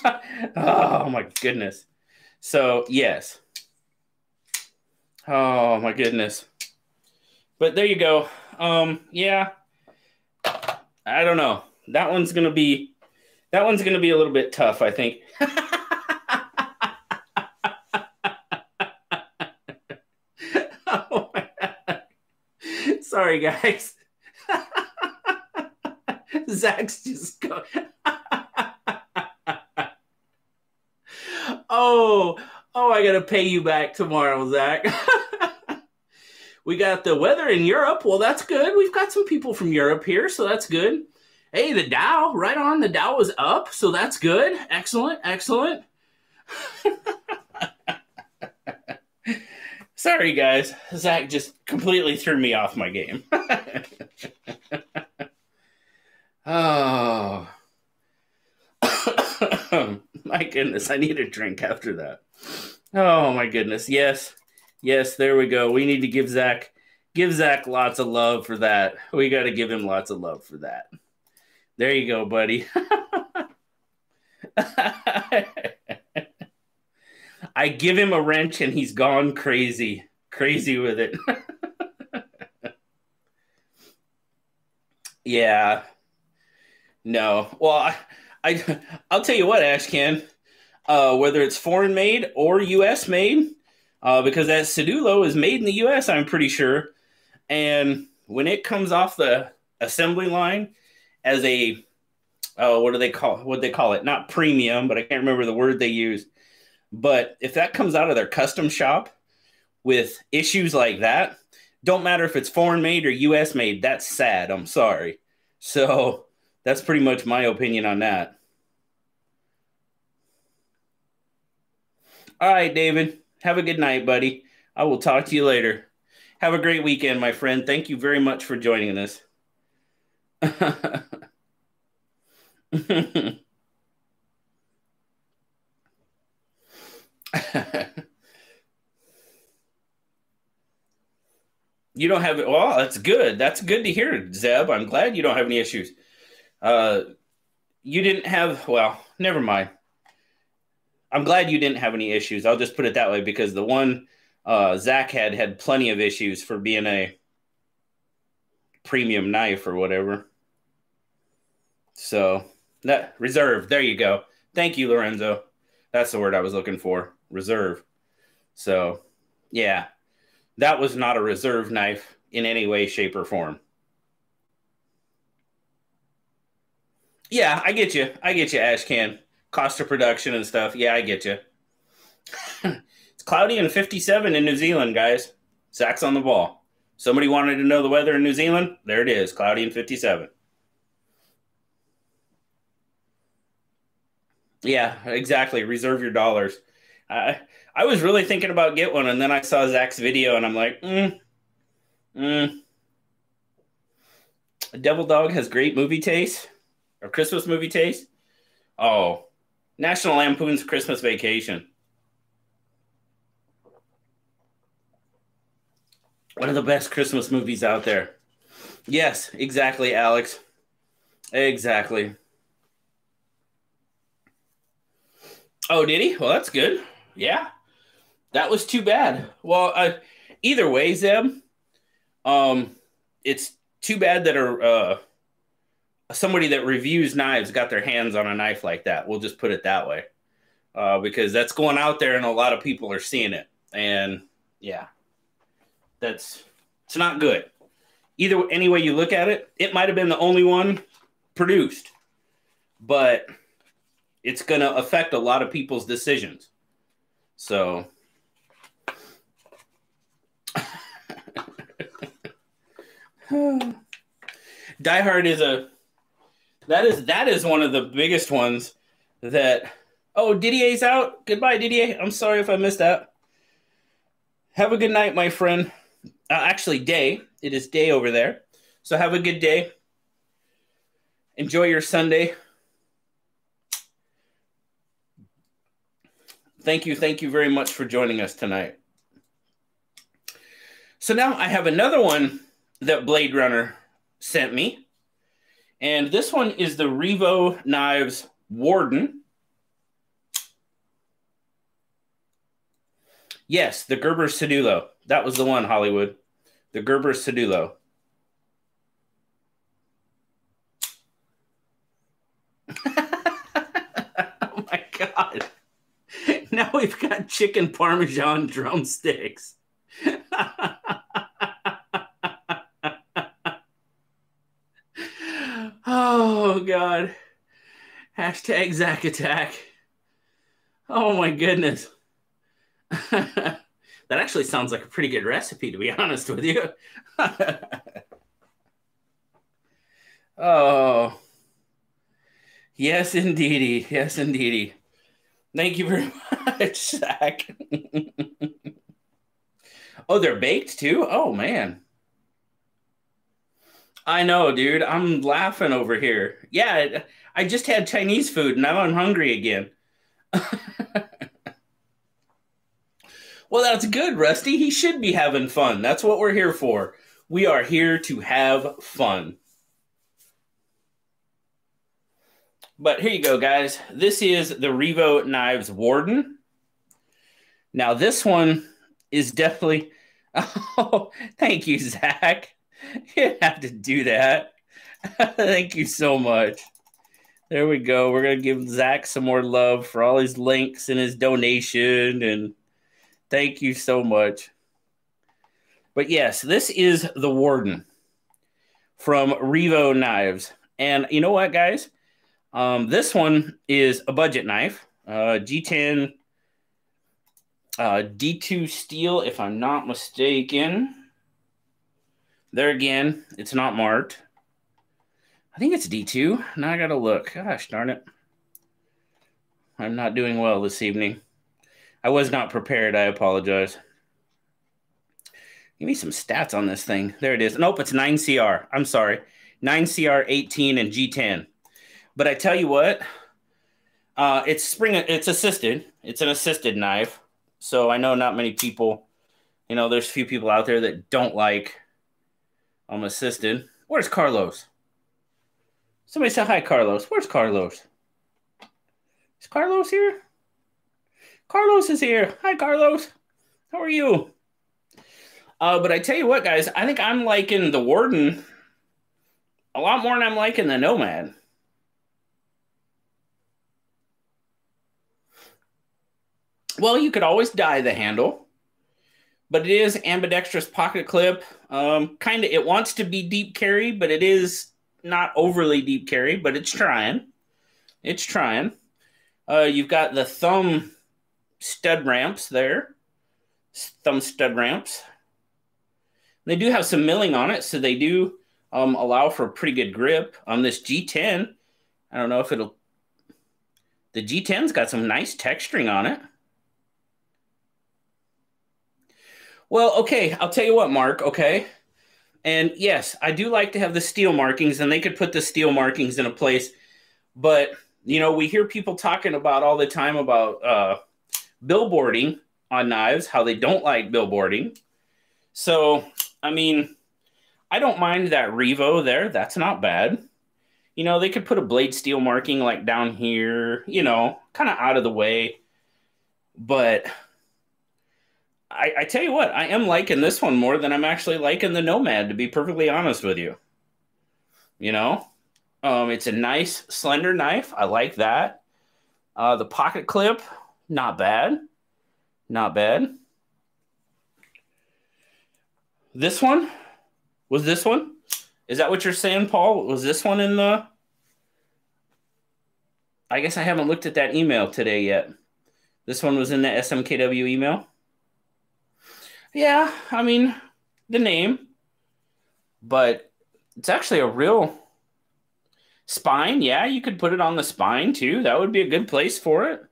S1: oh my goodness. So yes. Oh my goodness. But there you go. Um, yeah. I don't know. That one's gonna be that one's gonna be a little bit tough, I think. oh Sorry, guys. Zach's just going. oh, oh, I got to pay you back tomorrow, Zach. We got the weather in Europe. Well, that's good. We've got some people from Europe here, so that's good. Hey, the Dow, right on. The Dow is up, so that's good. Excellent, excellent. Sorry, guys. Zach just completely threw me off my game. oh. my goodness. I need a drink after that. Oh, my goodness. Yes. Yes, there we go. We need to give Zach give Zach lots of love for that. We got to give him lots of love for that. There you go, buddy. I give him a wrench and he's gone crazy, crazy with it. yeah. No. Well, I, I I'll tell you what, Ashcan. Uh, whether it's foreign made or U.S. made, uh, because that Sedulo is made in the U.S. I'm pretty sure, and when it comes off the assembly line as a oh, what do they call what they call it? Not premium, but I can't remember the word they use. But if that comes out of their custom shop with issues like that, don't matter if it's foreign made or US made, that's sad. I'm sorry. So that's pretty much my opinion on that. All right, David. Have a good night, buddy. I will talk to you later. Have a great weekend, my friend. Thank you very much for joining us. you don't have it. Well, that's good. That's good to hear, Zeb. I'm glad you don't have any issues. Uh, you didn't have, well, never mind. I'm glad you didn't have any issues. I'll just put it that way because the one uh, Zach had had plenty of issues for being a premium knife or whatever. So that reserve, there you go. Thank you, Lorenzo. That's the word I was looking for. Reserve. So yeah, that was not a reserve knife in any way, shape, or form. Yeah, I get you. I get you, Ashcan. Cost of production and stuff. Yeah, I get you. it's cloudy and 57 in New Zealand, guys. Zach's on the ball. Somebody wanted to know the weather in New Zealand? There it is, cloudy and 57. Yeah, exactly. Reserve your dollars. I I was really thinking about get one, and then I saw Zach's video, and I'm like, mm, mm. Devil Dog has great movie taste or Christmas movie taste. Oh, National Lampoon's Christmas Vacation. One of the best Christmas movies out there. Yes, exactly, Alex. Exactly. Oh, did he? Well, that's good. Yeah, that was too bad. Well, uh, either way, Zeb, um, it's too bad that a uh, somebody that reviews knives got their hands on a knife like that. We'll just put it that way, uh, because that's going out there, and a lot of people are seeing it, and yeah, that's it's not good. Either any way you look at it, it might have been the only one produced, but it's going to affect a lot of people's decisions. So Die Hard is a that is that is one of the biggest ones that oh Didier's out. Goodbye, Didier. I'm sorry if I missed that. Have a good night, my friend. Uh, actually, day. It is day over there. So have a good day. Enjoy your Sunday. Thank you. Thank you very much for joining us tonight. So now I have another one that Blade Runner sent me. And this one is the Revo Knives Warden. Yes, the Gerber Sedulo. That was the one, Hollywood. The Gerber Sedulo. oh my God. Now we've got chicken parmesan drumsticks. oh God. Hashtag Zach Attack. Oh my goodness. that actually sounds like a pretty good recipe, to be honest with you. oh. Yes, indeedy. Yes, indeedy. Thank you very much, Zach. oh, they're baked too? Oh, man. I know, dude. I'm laughing over here. Yeah, I just had Chinese food. And now I'm hungry again. well, that's good, Rusty. He should be having fun. That's what we're here for. We are here to have fun. But here you go, guys. This is the Revo Knives Warden. Now, this one is definitely. Oh, thank you, Zach. You have to do that. thank you so much. There we go. We're to give Zach some more love for all his links and his donation. And thank you so much. But yes, this is the Warden from Revo Knives. And you know what, guys? Um, this one is a budget knife, uh, G10 uh, D2 steel, if I'm not mistaken. There again, it's not marked. I think it's D2. Now I gotta look. Gosh darn it. I'm not doing well this evening. I was not prepared. I apologize. Give me some stats on this thing. There it is. Nope, it's 9CR. I'm sorry. 9CR 18 and G10. But I tell you what, uh, it's spring. It's assisted. It's an assisted knife. So I know not many people. You know, there's a few people out there that don't like um assisted. Where's Carlos? Somebody say hi, Carlos. Where's Carlos? Is Carlos here? Carlos is here. Hi, Carlos. How are you? Uh, but I tell you what, guys, I think I'm liking the Warden a lot more than I'm liking the Nomad. Well, you could always dye the handle, but it is ambidextrous pocket clip. Um, kind of, it wants to be deep carry, but it is not overly deep carry, but it's trying. It's trying. Uh, you've got the thumb stud ramps there, thumb stud ramps. They do have some milling on it, so they do um, allow for a pretty good grip on this G10. I don't know if it'll. The G10's got some nice texturing on it. Well, okay, I'll tell you what, Mark, okay? And yes, I do like to have the steel markings, and they could put the steel markings in a place. But, you know, we hear people talking about all the time about uh, billboarding on knives, how they don't like billboarding. So, I mean, I don't mind that Revo there. That's not bad. You know, they could put a blade steel marking like down here, you know, kind of out of the way. But I, I tell you what, I am liking this one more than I'm actually liking the Nomad, to be perfectly honest with you. You know, um, it's a nice slender knife. I like that. Uh, the pocket clip, not bad. Not bad. This one was this one. Is that what you're saying, Paul? Was this one in the? I guess I haven't looked at that email today yet. This one was in the SMKW email. Yeah, I mean, the name, but it's actually a real spine. Yeah, you could put it on the spine too. That would be a good place for it.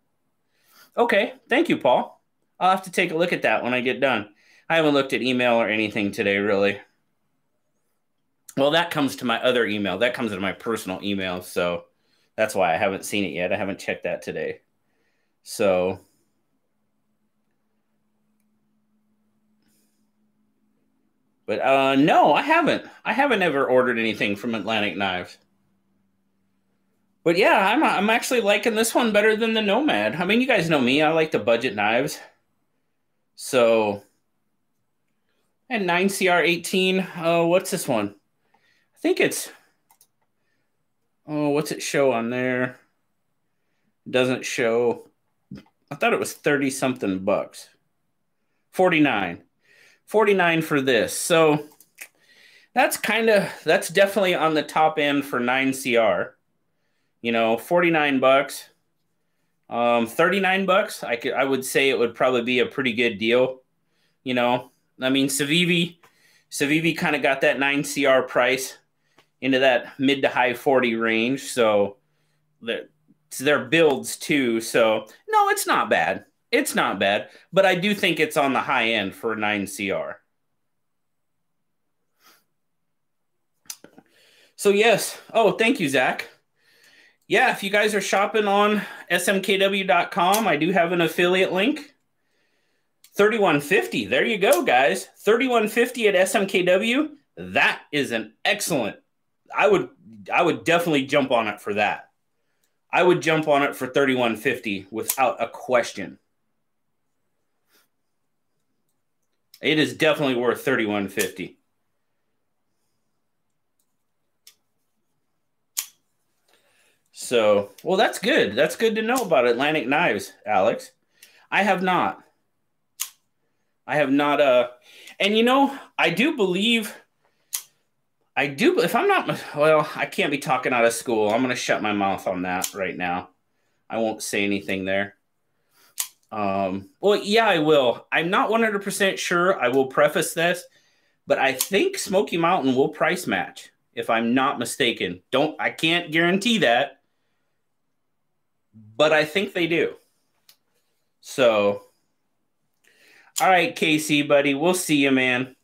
S1: Okay, thank you, Paul. I'll have to take a look at that when I get done. I haven't looked at email or anything today, really. Well, that comes to my other email. That comes to my personal email. So that's why I haven't seen it yet. I haven't checked that today. So But uh, no, I haven't. I haven't ever ordered anything from Atlantic Knives. But yeah, I'm I'm actually liking this one better than the Nomad. I mean, you guys know me. I like the budget knives. So, and 9CR18. Uh, what's this one? I think it's. Oh, what's it show on there? doesn't show. I thought it was 30 something bucks. 49. 49 for this. So that's kind of that's definitely on the top end for 9CR. You know, 49 bucks. Um 39 bucks. I could I would say it would probably be a pretty good deal. You know, I mean Civivi Civivi kind of got that 9CR price into that mid to high 40 range, so it's their builds too. So, no, it's not bad. It's not bad, but I do think it's on the high end for 9CR. So, yes. Oh, thank you, Zach. Yeah, if you guys are shopping on smkw.com, I do have an affiliate link. 3150. There you go, guys. 3150 at SMKW. That is an excellent. I would I would definitely jump on it for that. I would jump on it for 3150 without a question. It is definitely worth 3150. So, well, that's good. That's good to know about Atlantic Knives, Alex. I have not. I have not. Uh, and you know, I do believe. I do. If I'm not, well, I can't be talking out of school. I'm going to shut my mouth on that right now. I won't say anything there. Um, well, yeah, I will. I'm not 100% sure. I will preface this, but I think Smoky Mountain will price match if I'm not mistaken. Don't I can't guarantee that, but I think they do. So, all right, Casey, buddy, we'll see you, man.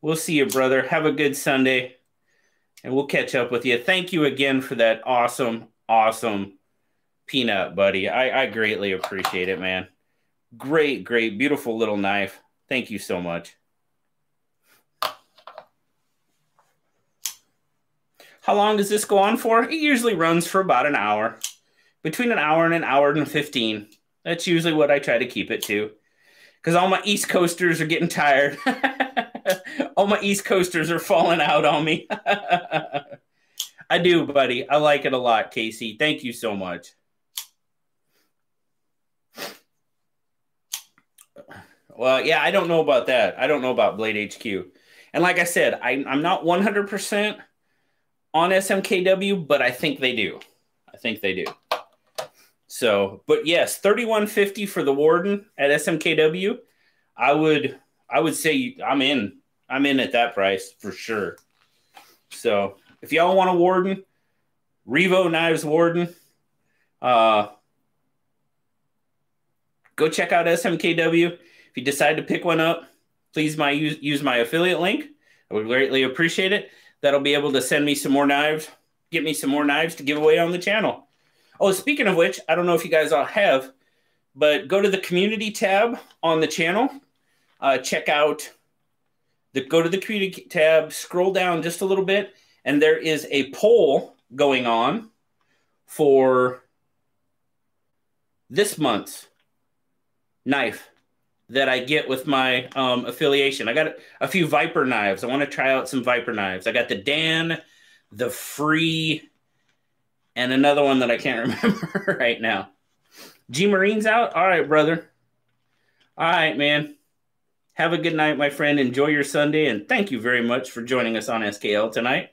S1: We'll see you, brother. Have a good Sunday, and we'll catch up with you. Thank you again for that awesome, awesome peanut, buddy. I, I greatly appreciate it, man. Great, great, beautiful little knife. Thank you so much. How long does this go on for? It usually runs for about an hour, between an hour and an hour and 15. That's usually what I try to keep it to. Because all my East Coasters are getting tired. all my East Coasters are falling out on me. I do, buddy. I like it a lot, Casey. Thank you so much. Well, yeah, I don't know about that. I don't know about Blade HQ. And like I said, I, I'm not 100% on SMKW, but I think they do. I think they do. So, but yes, 3150 for the Warden at SMKW. I would I would say I'm in. I'm in at that price for sure. So, if y'all want a Warden, Revo Knives Warden, uh go check out SMKW. If you decide to pick one up, please my use, use my affiliate link. I would greatly appreciate it. That'll be able to send me some more knives, get me some more knives to give away on the channel. Oh, speaking of which, I don't know if you guys all have, but go to the community tab on the channel. Uh, check out the go to the community tab, scroll down just a little bit, and there is a poll going on for this month's knife that I get with my um, affiliation. I got a few Viper knives. I want to try out some Viper knives. I got the Dan, the Free, and another one that I can't remember right now. G Marine's out. All right, brother. All right, man. Have a good night, my friend. Enjoy your Sunday, and thank you very much for joining us on SKL tonight.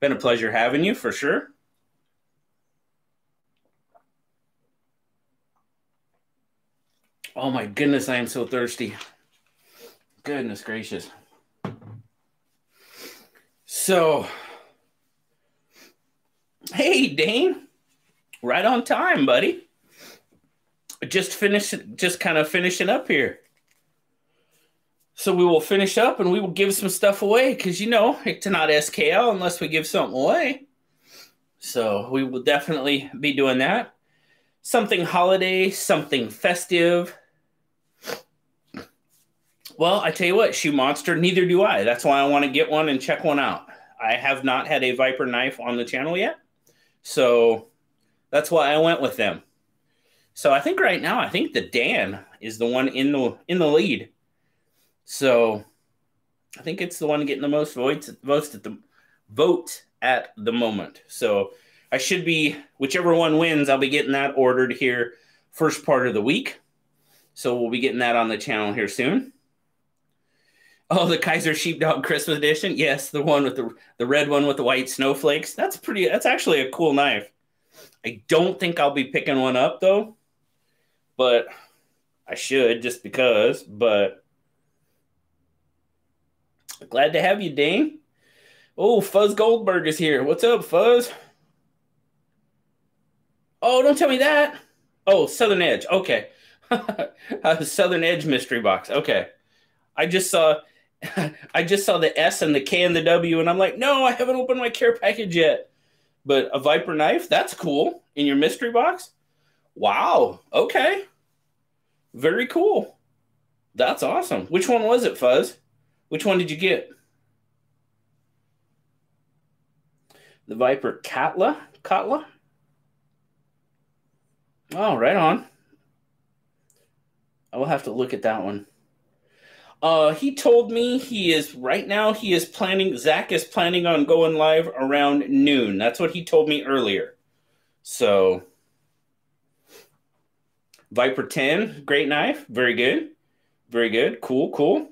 S1: Been a pleasure having you for sure. Oh my goodness, I am so thirsty. Goodness gracious. So, hey, Dane, right on time, buddy. Just finish, just kind of finishing up here. So we will finish up and we will give some stuff away because you know it's not SKL unless we give something away. So we will definitely be doing that. Something holiday, something festive well, I tell you what, Shoe Monster, neither do I. That's why I want to get one and check one out. I have not had a Viper knife on the channel yet. So that's why I went with them. So I think right now, I think the Dan is the one in the in the lead. So I think it's the one getting the most votes votes at the vote at the moment. So I should be whichever one wins, I'll be getting that ordered here first part of the week. So we'll be getting that on the channel here soon. Oh, the Kizer Sheepdog Christmas edition. Yes, the one with the the red one with the white snowflakes. That's pretty. That's actually a cool knife. I don't think I'll be picking one up though, but I should just because. But glad to have you, Dane. Oh, Fuzz Goldberg is here. What's up, Fuzz? Oh, don't tell me that. Oh, Southern Edge. Okay. Southern Edge mystery box. Okay. I just saw I just saw the S and the K and the W, and I'm like, no, I haven't opened my care package yet. But a Viper knife, that's cool in your mystery box. Wow. Okay. Very cool. That's awesome. Which one was it, Fuzz? Which one did you get? The Viper Katla? Katla? Oh, right on. I will have to look at that one. Uh, he told me he is right now. He is planning. Zach is planning on going live around noon. That's what he told me earlier. So, Viper 10, great knife. Very good. Very good. Cool, cool.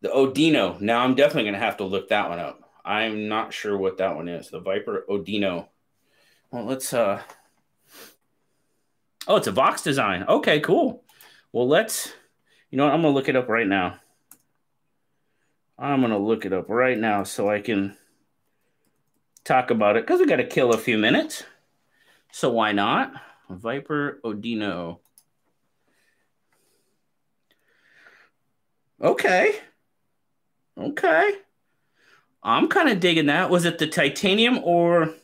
S1: The Odino. Now I'm definitely going to have to look that one up. I'm not sure what that one is. The Viper Odino. Well, let's uh Oh, it's a Vox design. Okay, cool. Well, let's you know what? I'm going to look it up right now. I'm going to look it up right now so I can talk about it because we got to kill a few minutes. So why not? Viper Odino. Okay. Okay. I'm kind of digging that. Was it the titanium or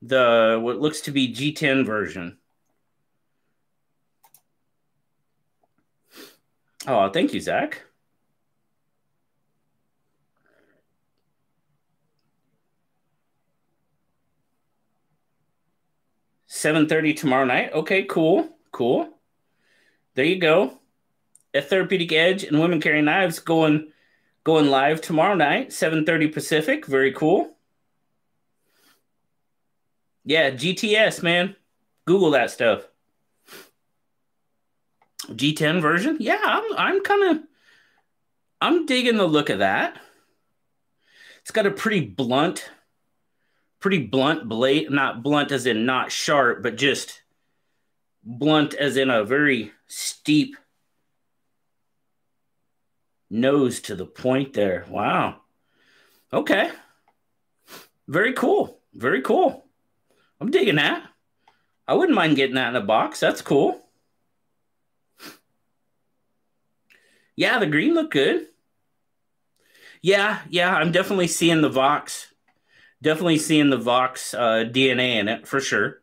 S1: the what looks to be G10 version? Oh, thank you, Zach. Seven thirty tomorrow night. Okay, cool, cool. There you go. A therapeutic edge and women carrying knives going going live tomorrow night, seven thirty Pacific. Very cool. Yeah, GTS man. Google that stuff. G10 version? Yeah, I'm I'm kind of I'm digging the look of that. It's got a pretty blunt pretty blunt blade, not blunt as in not sharp, but just blunt as in a very steep nose to the point there. Wow. Okay. Very cool. Very cool. I'm digging that. I wouldn't mind getting that in a box. That's cool. Yeah, the green looked good. Yeah, yeah, I'm definitely seeing the Vox definitely seeing the Vox uh, DNA in it for sure.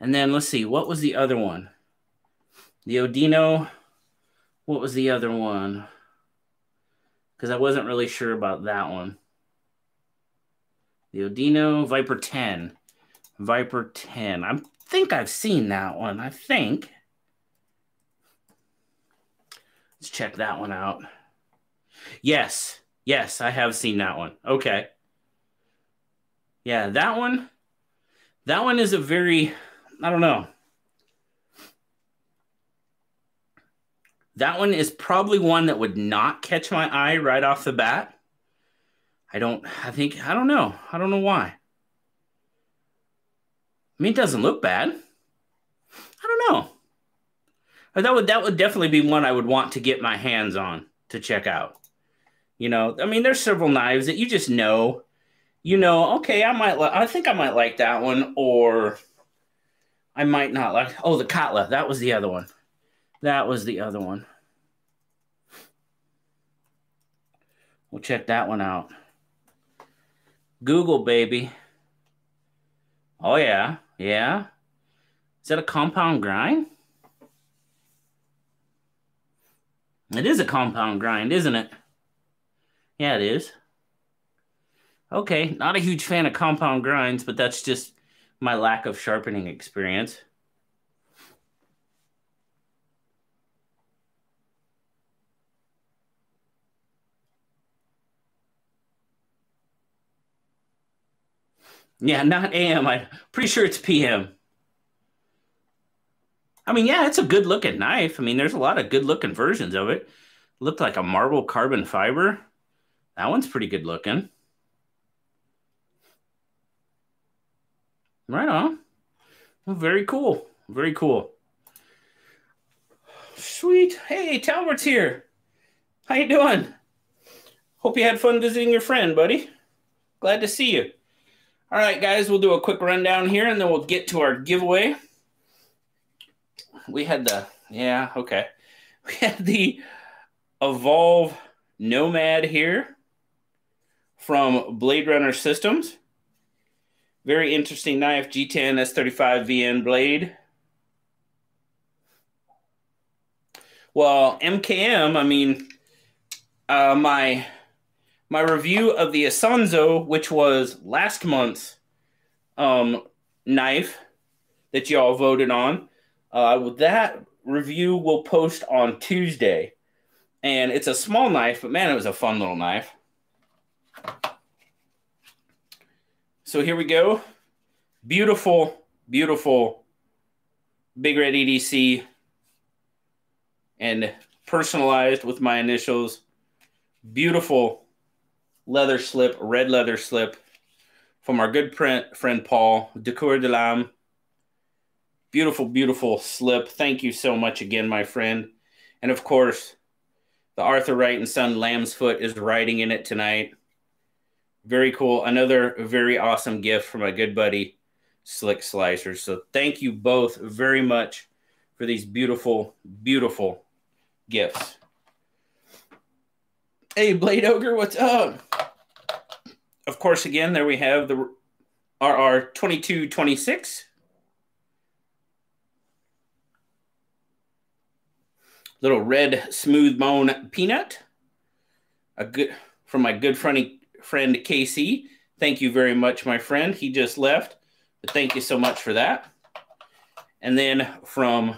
S1: And then let's see, what was the other one? The Odino. What was the other one? Because I wasn't really sure about that one. The Odino Viper 10. Viper 10. I think I've seen that one. I think. Let's check that one out. Yes. Yes, I have seen that one. Okay. Yeah, that one. That one is a very, I don't know. That one is probably one that would not catch my eye right off the bat. I don't, I think, I don't know. I don't know why. I mean, it doesn't look bad. I don't know. That would that would definitely be one I would want to get my hands on to check out. You know, I mean, there's several knives that you just know you know, okay, I might, li- I think I might like that one, or I might not like. Oh, the Katla, that was the other one. That was the other one. We'll check that one out. Google, baby. Oh, yeah. Yeah. Is that a compound grind? It is a compound grind, isn't it? Yeah, it is. Okay, not a huge fan of compound grinds, but that's just my lack of sharpening experience. Yeah, not AM. I'm pretty sure it's PM. I mean, yeah, it's a good looking knife. I mean, there's a lot of good looking versions of it. Looked like a marble carbon fiber. That one's pretty good looking. Right on. Very cool. Very cool. Sweet. Hey, Talbert's here. How you doing? Hope you had fun visiting your friend, buddy. Glad to see you. All right, guys, we'll do a quick rundown here, and then we'll get to our giveaway. We had the yeah, okay. We had the Evolve Nomad here from Blade Runner Systems. Very interesting knife, G10 S35 VN blade. Well, MKM, I mean, uh, my my review of the asanzo which was last month's um, knife that y'all voted on, uh, that review will post on Tuesday. And it's a small knife, but man, it was a fun little knife. So here we go. Beautiful, beautiful Big Red EDC and personalized with my initials. Beautiful leather slip, red leather slip from our good friend Paul, Du Cuir Des Lames. Beautiful, beautiful slip. Thank you so much again, my friend. And of course, the Arthur Wright and Son Lamb's Foot is riding in it tonight. Very cool. Another very awesome gift from my good buddy, Slick Slicer. So thank you both very much for these beautiful, beautiful gifts. Hey, Blade Ogre, what's up? Of course, again, there we have the RR2226. Little red smooth bone peanut. A good from my good friend friend Casey. Thank you very much, my friend. He just left. But thank you so much for that. And then from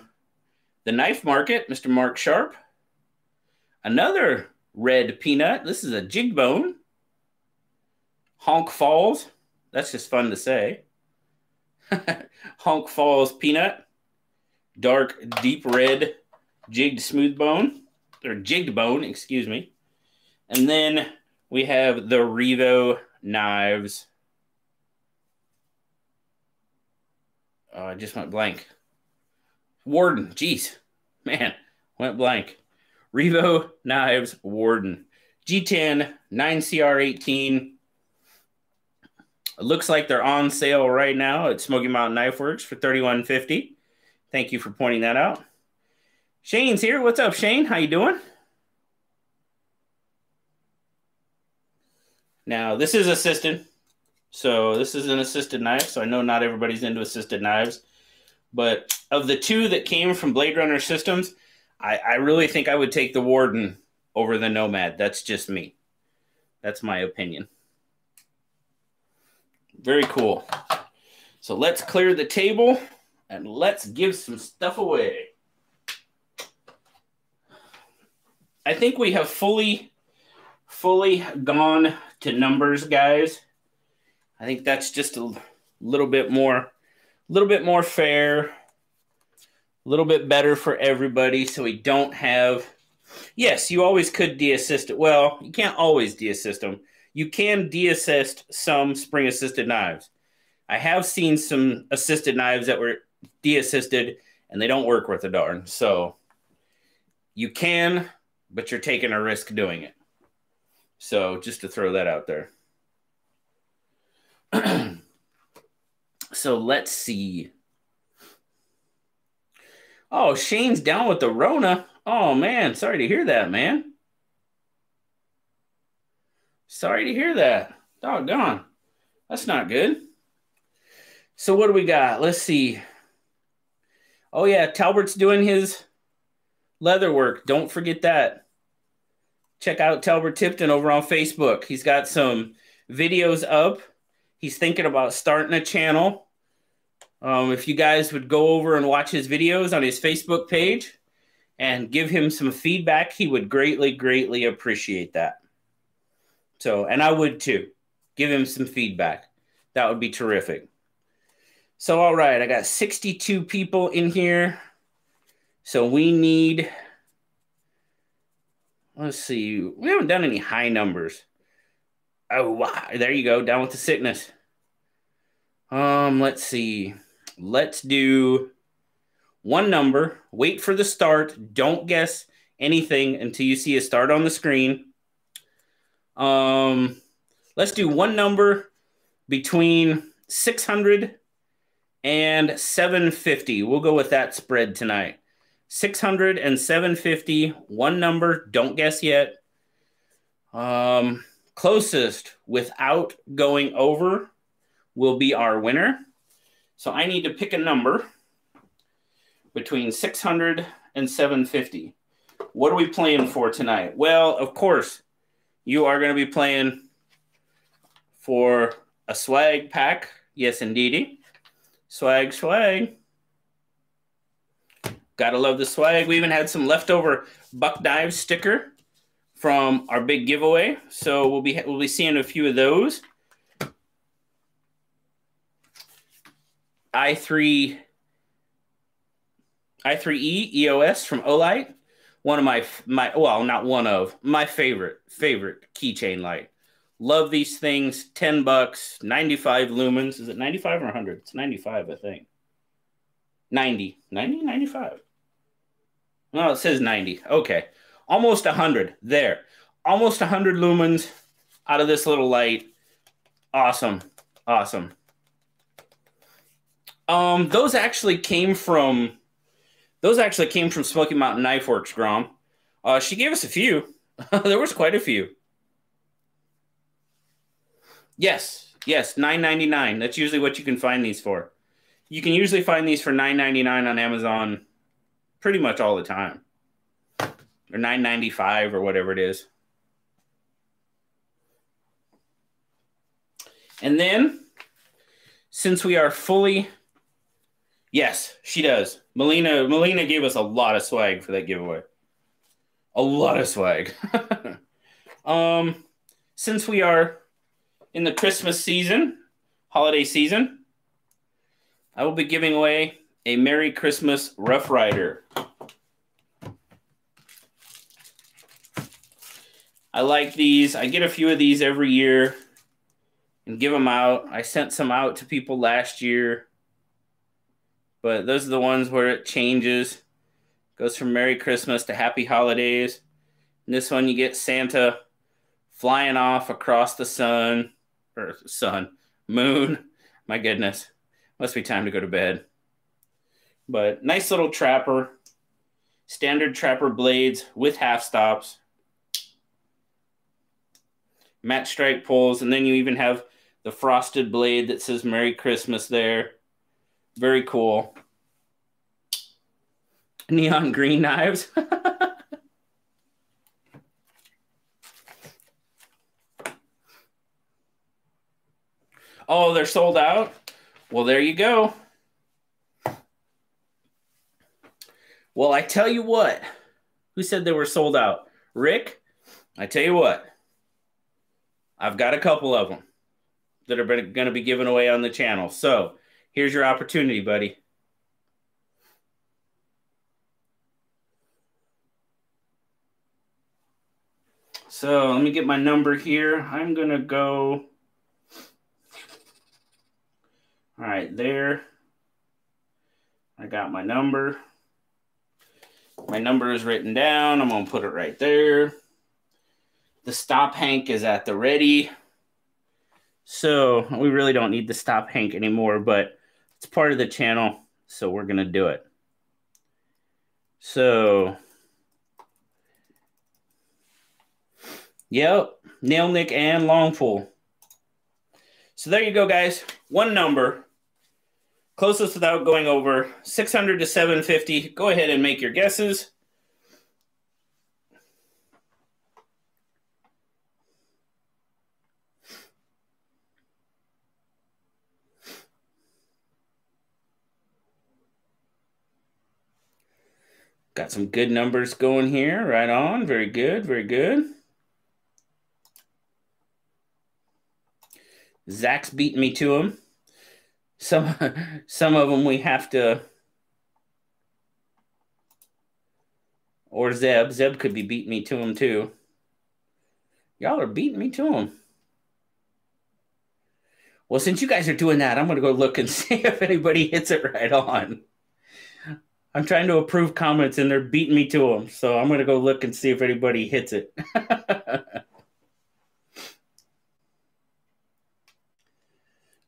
S1: the knife market, Mr. Mark Sharp, another red peanut. This is a jig bone. Honk Falls. That's just fun to say. Honk Falls peanut. Dark, deep red, jigged smooth bone, or jigged bone, excuse me. And then we have the Revo knives. Oh, I just went blank. Warden, jeez, man, went blank. Revo knives, Warden, G10, 9CR18. It looks like they're on sale right now at Smoky Mountain Knife Works for 31.50. Thank you for pointing that out. Shane's here. What's up, Shane? How you doing? Now, this is assisted. So this is an assisted knife. So I know not everybody's into assisted knives. But of the two that came from Blade Runner Systems, I, I really think I would take the Warden over the Nomad. That's just me. That's my opinion. Very cool. So let's clear the table and let's give some stuff away. I think we have fully, fully gone to numbers, guys. I think that's just a little bit more, a little bit more fair, a little bit better for everybody. So we don't have. Yes, you always could de-assist it. Well, you can't always de-assist them. You can de-assist some spring-assisted knives. I have seen some assisted knives that were de-assisted and they don't work worth a darn. So you can, but you're taking a risk doing it. So just to throw that out there. so let's see. Oh, Shane's down with the Rona. Oh man, sorry to hear that, man. Sorry to hear that. Doggone. That's not good. So what do we got? Let's see. Oh yeah, Talbert's doing his leather work. Don't forget that. Check out Talbert Tipton over on Facebook. He's got some videos up He's thinking about starting a channel. Um, if you guys would go over and watch his videos on his Facebook page and give him some feedback, he would greatly, greatly appreciate that. So, and I would too. Give him some feedback. That would be terrific. So, all right, I got 62 people in here. So we need, let's see, we haven't done any high numbers. Oh, wow. There you go. Down with the sickness. Um, let's see. Let's do one number. Wait for the start. Don't guess anything until you see a start on the screen. Um, let's do one number between 600 and 750. We'll go with that spread tonight. 600 and 750. One number. Don't guess yet. Um, Closest without going over will be our winner. So I need to pick a number between 600 and 750. What are we playing for tonight? Well, of course, you are going to be playing for a swag pack. Yes, indeedy. Swag, swag. Gotta love the swag. We even had some leftover Buck Dive sticker from our big giveaway. So we'll be we'll be seeing a few of those. i3 i3e EOS from Olight. One of my my well, not one of my favorite favorite keychain light. Love these things. 10 bucks, 95 lumens. Is it 95 or 100? It's 95, I think. 90. 90, 95. Well, it says 90. Okay almost 100 there. Almost 100 lumens out of this little light. Awesome. Awesome. Um, those actually came from those actually came from Smoky Mountain Knife Works, Grom. Uh, she gave us a few. there was quite a few. Yes, yes, nine ninety nine. That's usually what you can find these for. You can usually find these for nine ninety nine on Amazon, pretty much all the time or 995 or whatever it is. And then since we are fully Yes, she does. Melina Melina gave us a lot of swag for that giveaway. A lot of swag. um since we are in the Christmas season, holiday season, I will be giving away a Merry Christmas Rough Ryder. I like these. I get a few of these every year and give them out. I sent some out to people last year. But those are the ones where it changes. Goes from Merry Christmas to Happy Holidays. And this one you get Santa flying off across the sun or sun, moon. My goodness. Must be time to go to bed. But nice little trapper. Standard trapper blades with half stops. Matte strike pulls. And then you even have the frosted blade that says Merry Christmas there. Very cool. Neon green knives. oh, they're sold out? Well, there you go. Well, I tell you what. Who said they were sold out? Rick? I tell you what. I've got a couple of them that are going to be given away on the channel. So here's your opportunity, buddy. So let me get my number here. I'm going to go. All right, there. I got my number. My number is written down. I'm going to put it right there. The stop Hank is at the ready. So we really don't need the stop Hank anymore, but it's part of the channel, so we're going to do it. So, yep, nail nick and long pull. So there you go, guys. One number. Closest without going over 600 to 750. Go ahead and make your guesses. Got some good numbers going here. Right on. Very good. Very good. Zach's beating me to him. Some some of them we have to or Zeb. Zeb could be beating me to him too. Y'all are beating me to him. Well, since you guys are doing that, I'm going to go look and see if anybody hits it right on. I'm trying to approve comments and they're beating me to them. So I'm going to go look and see if anybody hits it.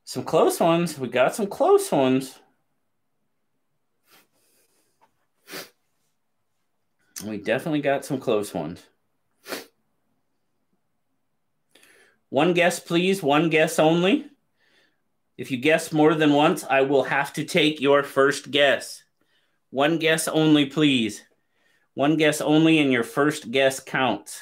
S1: some close ones. We got some close ones. We definitely got some close ones. One guess, please. One guess only. If you guess more than once, I will have to take your first guess. One guess only, please. One guess only, and your first guess counts.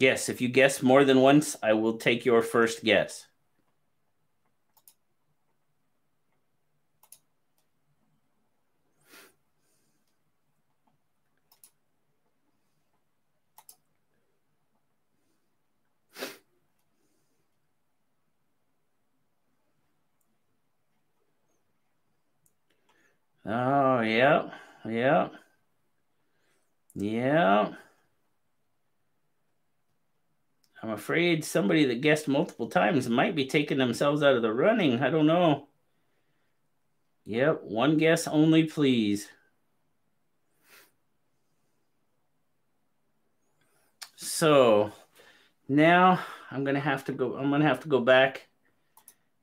S1: Yes, if you guess more than once, I will take your first guess. Oh, yeah, yeah, yeah. I'm afraid somebody that guessed multiple times might be taking themselves out of the running. I don't know. Yep, one guess only, please. So now I'm gonna have to go. I'm gonna have to go back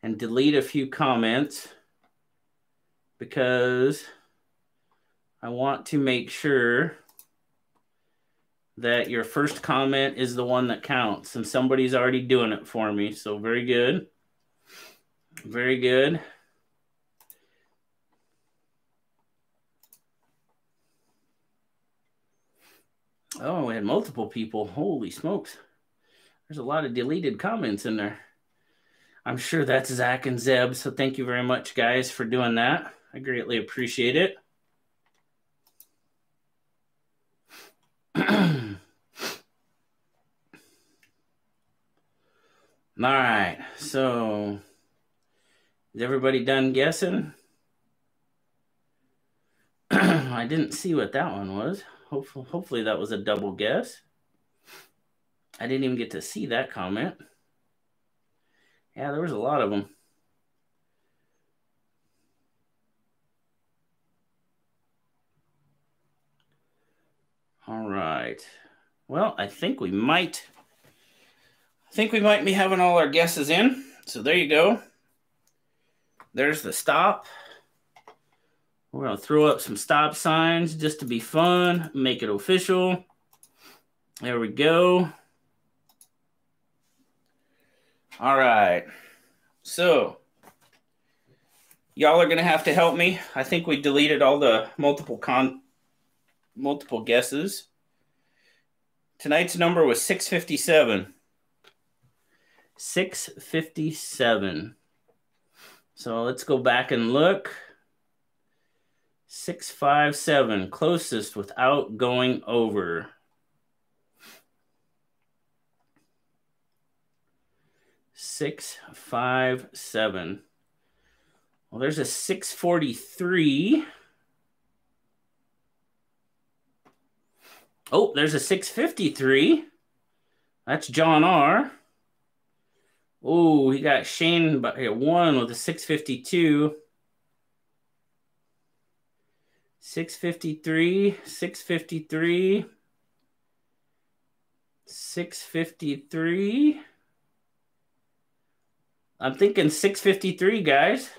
S1: and delete a few comments because I want to make sure that your first comment is the one that counts. And somebody's already doing it for me. So very good. Very good. Oh, we had multiple people. Holy smokes. There's a lot of deleted comments in there. I'm sure that's Zach and Zeb. So thank you very much, guys, for doing that. I greatly appreciate it. All right. So is everybody done guessing? I didn't see what that one was. Hopefully, hopefully that was a double guess. I didn't even get to see that comment. Yeah, there was a lot of them. All right. Well, I think we might I think we might be having all our guesses in. So there you go. There's the stop. We're to throw up some stop signs just to be fun, make it official. There we go. All right. So, y'all are to have to help me. I think we deleted all the multiple con multiple guesses. Tonight's number was 657. 657. So let's go back and look. 657, closest without going over. Six, five, seven. Well, there's a 643. Oh, there's a 653. That's John R. Oh, he got Shane but by one with a 652. 653, 653, 653. I'm thinking 653, guys.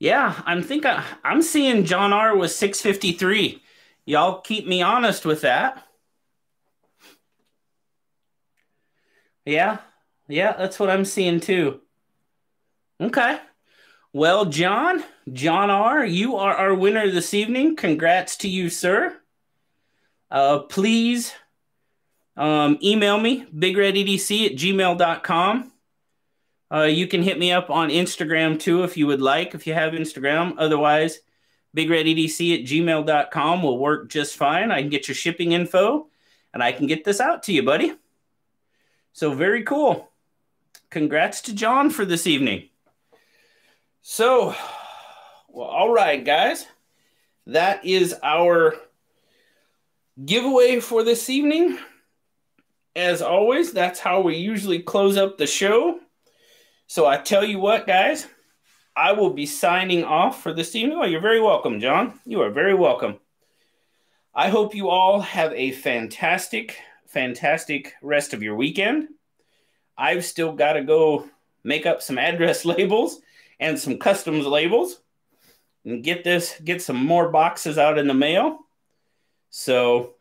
S1: Yeah, I'm thinking I'm seeing John R was 653. Y'all keep me honest with that. Yeah, yeah, that's what I'm seeing too. Okay. Well, John, John R., you are our winner this evening. Congrats to you, sir. Uh, please um, email me, bigrededc at gmail.com. Uh, you can hit me up on Instagram too if you would like, if you have Instagram. Otherwise, bigrededc at gmail.com will work just fine. I can get your shipping info and I can get this out to you, buddy. So very cool. Congrats to John for this evening. So, well, all right, guys. That is our giveaway for this evening. As always, that's how we usually close up the show. So I tell you what, guys, I will be signing off for this evening. Oh, you're very welcome, John. You are very welcome. I hope you all have a fantastic fantastic rest of your weekend. I've still got to go make up some address labels and some customs labels and get this get some more boxes out in the mail. So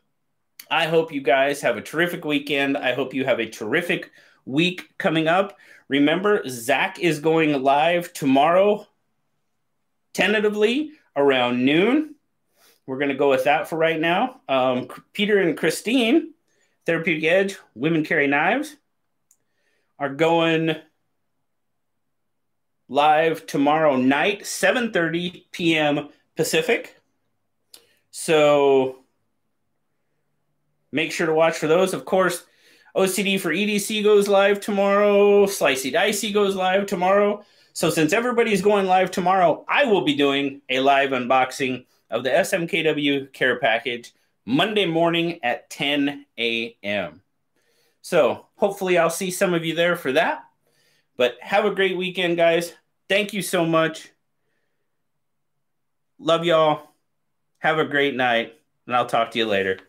S1: I hope you guys have a terrific weekend. I hope you have a terrific week coming up. Remember, Zach is going live tomorrow, tentatively around noon. We're going to go with that for right now. Um, Peter and Christine Therapeutic Edge, Women Carry Knives, are going live tomorrow night, 7:30 p.m. Pacific. So make sure to watch for those. Of course, OCD for EDC goes live tomorrow. Slicey Dicey goes live tomorrow. So since everybody's going live tomorrow, I will be doing a live unboxing of the SMKW care package Monday morning at 10 a.m. So hopefully I'll see some of you there for that. But have a great weekend, guys. Thank you so much. Love y'all. Have a great night, and I'll talk to you later.